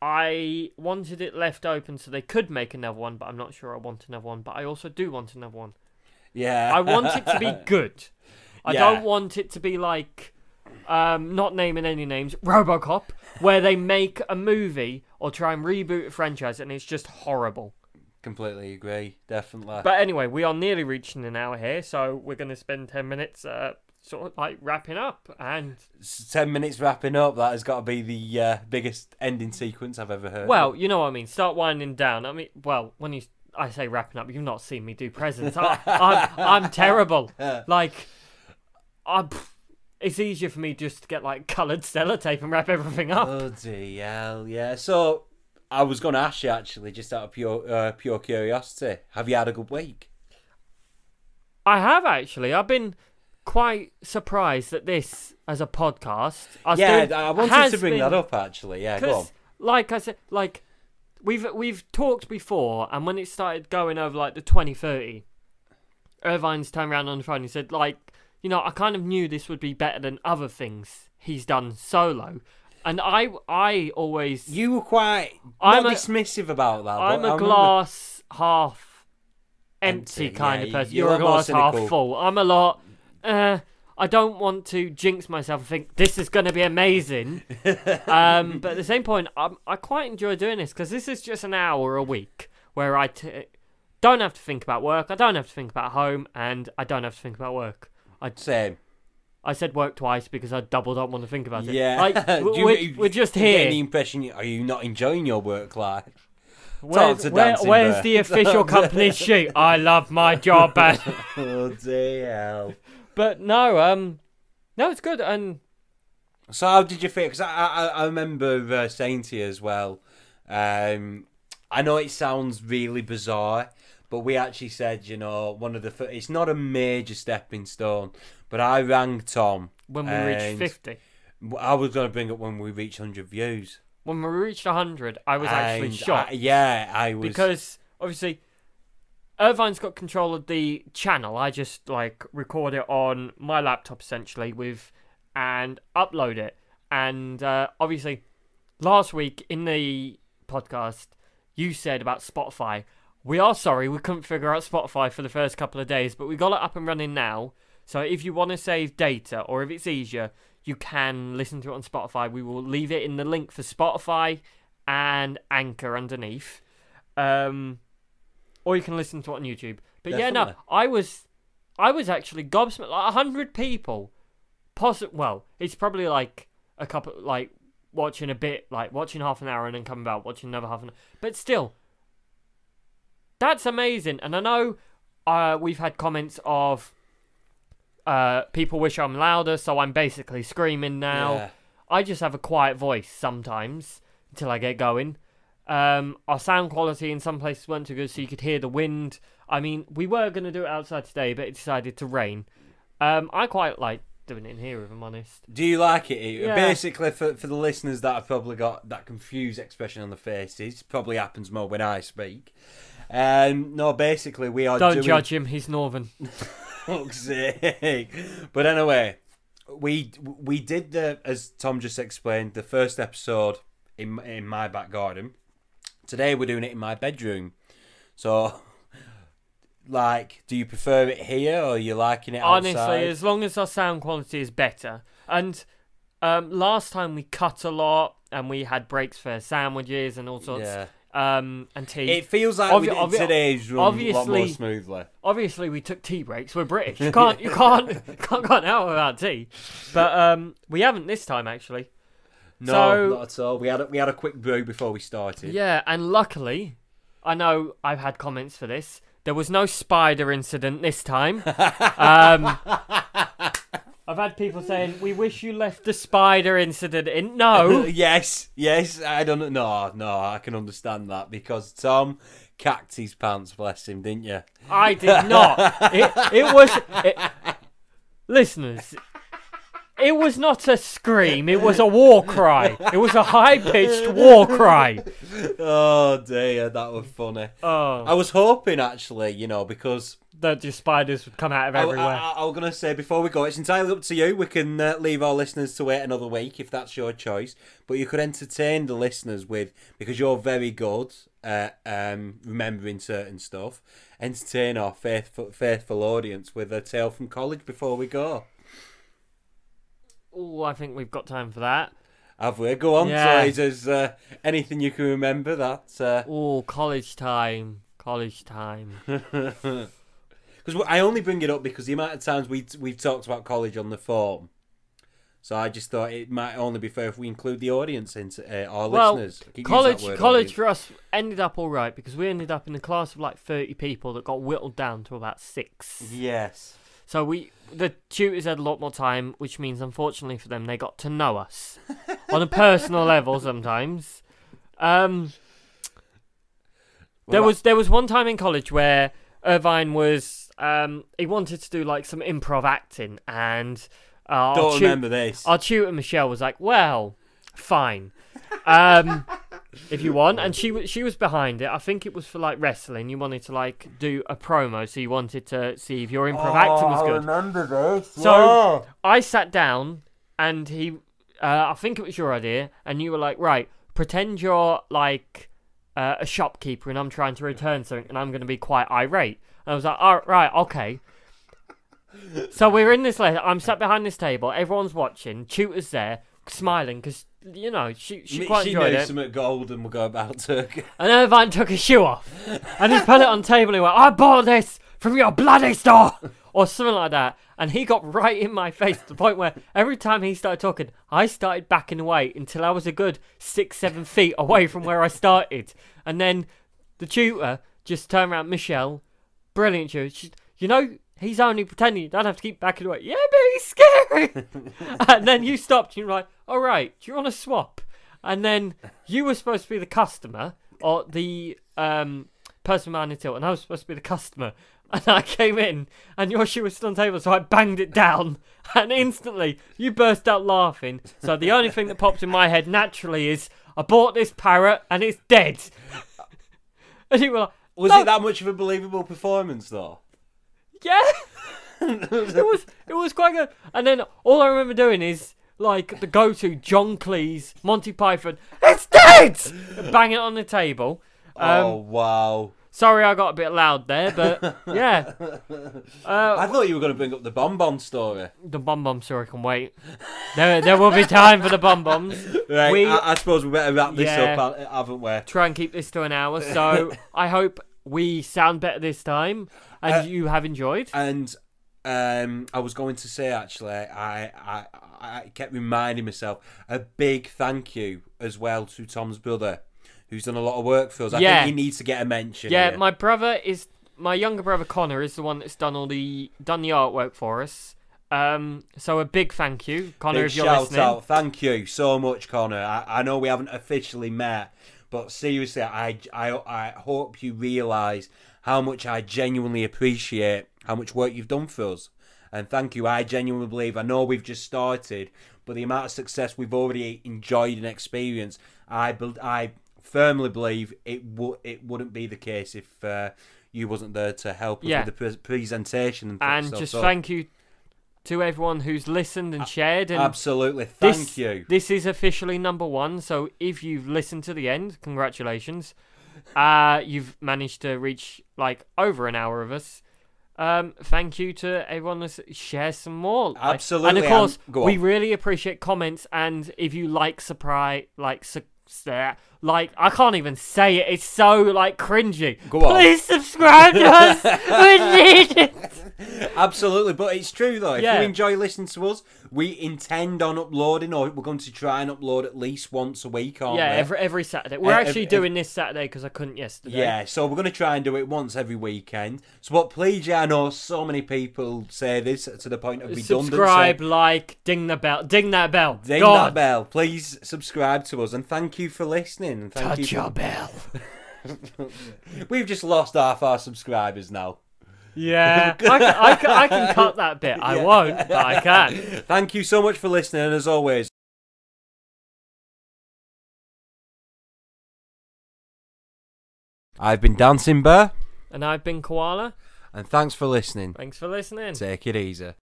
I wanted it left open so they could make another one, but I'm not sure I want another one. But I also do want another one. Yeah. I want it to be [laughs] good. I Yeah. don't want it to be like, um, not naming any names, RoboCop, where they make a movie or try and reboot a franchise and it's just horrible. completely agree. Definitely. But anyway, we are nearly reaching an hour here, so we're going to spend 10 minutes uh, sort of like wrapping up. And, Ten minutes wrapping up. That has got to be the uh, biggest ending sequence I've ever heard. well, you know what I mean. Start winding down. I mean, well, when you. I say wrapping up. You've not seen me do presents. I, I'm, I'm [laughs] terrible. [laughs] Like, I'm, it's easier for me just to get like coloured sellotape and wrap everything up. Bloody hell, yeah. So I was going to ask you actually, just out of pure uh, pure curiosity, have you had a good week? I have actually. I've been quite surprised that this as a podcast. Yeah, doing- I wanted to bring been- that up actually. Yeah, go on. Like I said, like we've we've talked before, and when it started going over like the 2030, Irvine's turned around on the phone and said, like, you know, I kind of knew this would be better than other things he's done solo, and I I always You were quite I'm a- dismissive about that. I'm a remember- glass half empty, Empty, kind yeah, of person. you're You're, a a glass half full. I'm a lot. Uh, I don't want to jinx myself and think this is going to be amazing. [laughs] um, but at the same point, I'm, I quite enjoy doing this because this is just an hour a week where I t- don't have to think about work. I don't have to think about home, and I don't have to think about work. I, Same. I said work twice because I double don't want to think about it. Yeah. like [laughs] Do w- you- we're, we're just here. the impression? you- Are you not enjoying your work life? Where- Dancing where's the official [laughs] company sheet? I love my job, oh dear. But no, um, no, it's good. And So how did you feel? Because I, I I remember uh, saying to you as well. Um, I know it sounds really bizarre, but we actually said you know one of the it's not a major stepping stone, but I rang Tom. when we reached fifty, I was going to bring up when we reached hundred views. when we reached hundred, I was actually And shocked I- yeah, I was because obviously Irvine's got control of the channel. I just like record it on my laptop essentially with and upload it. And uh, obviously, last week in the podcast, you said about Spotify. We are sorry we couldn't figure out Spotify for the first couple of days, but we got it up and running now. So if you want to save data or if it's easier, you can listen to it on Spotify. We will leave it in the link for Spotify and Anchor underneath. Um, or you can listen to it on YouTube. But yeah, no, I was, I was actually gobsmacked. Like a hundred people, possi Well, it's probably like a couple, like watching a bit, like watching half an hour and then coming back, watching another half an hour. But still, that's amazing. And I know uh, we've had comments of uh, people wish I'm louder, so I'm basically screaming now. Yeah. I just have a quiet voice sometimes until I get going. Um, our sound quality in some places weren't too good, so you could hear the wind. I mean, we were going to do it outside today, but it decided to rain. Um, I quite like doing it in here, if I'm honest. Do you like it? Yeah. Basically, for for the listeners that have probably got that confused expression on the faces, probably happens more when I speak. Um, no, basically we are Don't doing judge him; he's northern. [laughs] fuck's sake. But anyway, we we did the as Tom just explained the first episode in in my back garden. Today we're doing it in my bedroom. So, [laughs] like, do you prefer it here or are you liking it outside? Honestly, as long as our sound quality is better. And um, last time we cut a lot, and we had breaks for sandwiches and all sorts. yeah. Um, and tea. It feels like Obvi- obvi- today's run a lot more obviously- smoothly. obviously we took tea breaks. We're British. You can't you can't [laughs] can't go out without tea. But um we haven't this time actually. No, So- not at all. We had a, we had a quick brew before we started. Yeah, and luckily I know I've had comments for this. There was no spider incident this time. [laughs] um I've had people saying, "We wish you left the spider incident in." No, [laughs] yes, yes. I don't know. No, I can understand that because Tom cacked his pants, bless him, didn't you? I did not. It, it was. It, [laughs] listeners, it was not a scream. It was a [laughs] war cry. It was a high pitched war cry. Oh dear, that was funny. Oh, I was hoping actually, you know, because that just spiders would come out of I, everywhere. I, I was gonna say before we go, it's entirely up to you. We can uh, leave our listeners to wait another week if that's your choice, but you could entertain the listeners with because you're very good at um, remembering certain stuff. Entertain our faithful faithful audience with a tale from college before we go. Oh, I think we've got time for that. Have we? Go on. Yeah. So, is uh, anything you can remember that? Uh, Oh, college time. College time. [laughs] Because I only bring it up because the amount of times we we've talked about college on the phone. So I just thought it might only be fair if we include the audience into uh, our Well, listeners. College, word, college for us ended up all right because we ended up in a class of like thirty people that got whittled down to about six. Yes. So we, the tutors had a lot more time, which means unfortunately for them, they got to know us [laughs] on a personal level sometimes. Um, there Well, was there was one time in college where Irvine was um, he wanted to do like some improv acting, and uh, Don't remember this. our tutor Michelle was like, "Well, fine." Um, if you want, and she was she was behind it. I think it was for like wrestling. You wanted to like do a promo, so you wanted to see if your improv acting was good. Oh, remember this. So- I sat down and he, uh, I think it was your idea, and you were like, right, pretend you're like uh, a shopkeeper and I'm trying to return something and I'm going to be quite irate. And I was like, all right, okay. So we're in this letter. I'm sat behind this table. Everyone's watching. Tutor's there, smiling because you know she she quite she enjoyed knew it. something golden would go about Turkey. And Irvine took his shoe off and he put it on the table. He went, I bought this from your bloody store or something like that. And he got right in my face to the point where every time he started talking, I started backing away until I was a good six, seven feet away from where I started. And then the tutor just turned around, Michelle, brilliant tutor. She, you know, he's only pretending. You don't have to keep backing away. Yeah, but he's scary. [laughs] and then you stopped. And you're like, all right, do you want to swap? And then you were supposed to be the customer or the um, person behind the till, and I was supposed to be the customer. [laughs] And I came in, and your shoe was still on the table, so I banged it down, [laughs] and instantly you burst out laughing. So the only thing that popped in my head naturally is, I bought this parrot, and it's dead. [laughs] and you were like, Was No. it that much of a believable performance though? yeah. it was it was quite good. And then all I remember doing is like the go-to John Cleese Monty Python. It's dead. Bang it on the table. Um, oh wow. Sorry, I got a bit loud there, but [laughs] yeah. Uh, I thought you were going to bring up the bonbon story. the bomb bomb story can wait. There, there will be time for the bomb bombs. Right, We- I, I suppose we better wrap this Yeah. up, haven't we? Try and keep this to an hour. So [laughs] I hope we sound better this time, and Uh, you have enjoyed. And um, I was going to say actually, I, I I kept reminding myself a big thank you as well to Tom's brother, who's done a lot of work for us. I Yeah. think he needs to get a mention. Yeah, here. my brother is my younger brother Connor is the one that's done all the done the artwork for us. Um, so a big thank you, Connor, Big if you're shout listening. out. Thank you so much, Connor. I, I know we haven't officially met, but seriously, I, I, I hope you realise how much I genuinely appreciate how much work you've done for us. And thank you. I genuinely believe, I know we've just started, but the amount of success we've already enjoyed and experienced, I, I firmly believe it, w- it wouldn't be the case if uh, you wasn't there to help us Yeah. with the pre- presentation and, and stuff. just So, thank you to everyone who's listened and shared. And Absolutely. Thank this, you. This is officially number one. So if you've listened to the end, congratulations. Uh, you've managed to reach like over an hour of us. Um, thank you to everyone that's share some more. Absolutely, And of course, we really appreciate comments. And if you like surprise, like su- like I can't even say it. It's so like cringy. Go on. Please subscribe to us. [laughs] we need it. Absolutely, but it's true though. If Yeah. you enjoy listening to us, we intend on uploading, or we're going to try and upload at least once a week, aren't Yeah, we? every every Saturday. We're Uh, actually ev- doing this Saturday because I couldn't yesterday. yeah, so we're going to try and do it once every weekend. So, but please, yeah, I know so many people say this to the point of redundancy. Subscribe, like, ding the bell, ding that bell. Ding God. that bell. Please subscribe to us, and thank you for listening. Thank Touch you. your bell. [laughs] We've just lost half our subscribers now. Yeah, [laughs] I can, I, can, I can cut that bit. I Yeah. won't, but I can. Thank you so much for listening, and as always. I've been Dancing Bear, And I've been Koala. and thanks for listening. Thanks for listening. Take it easy.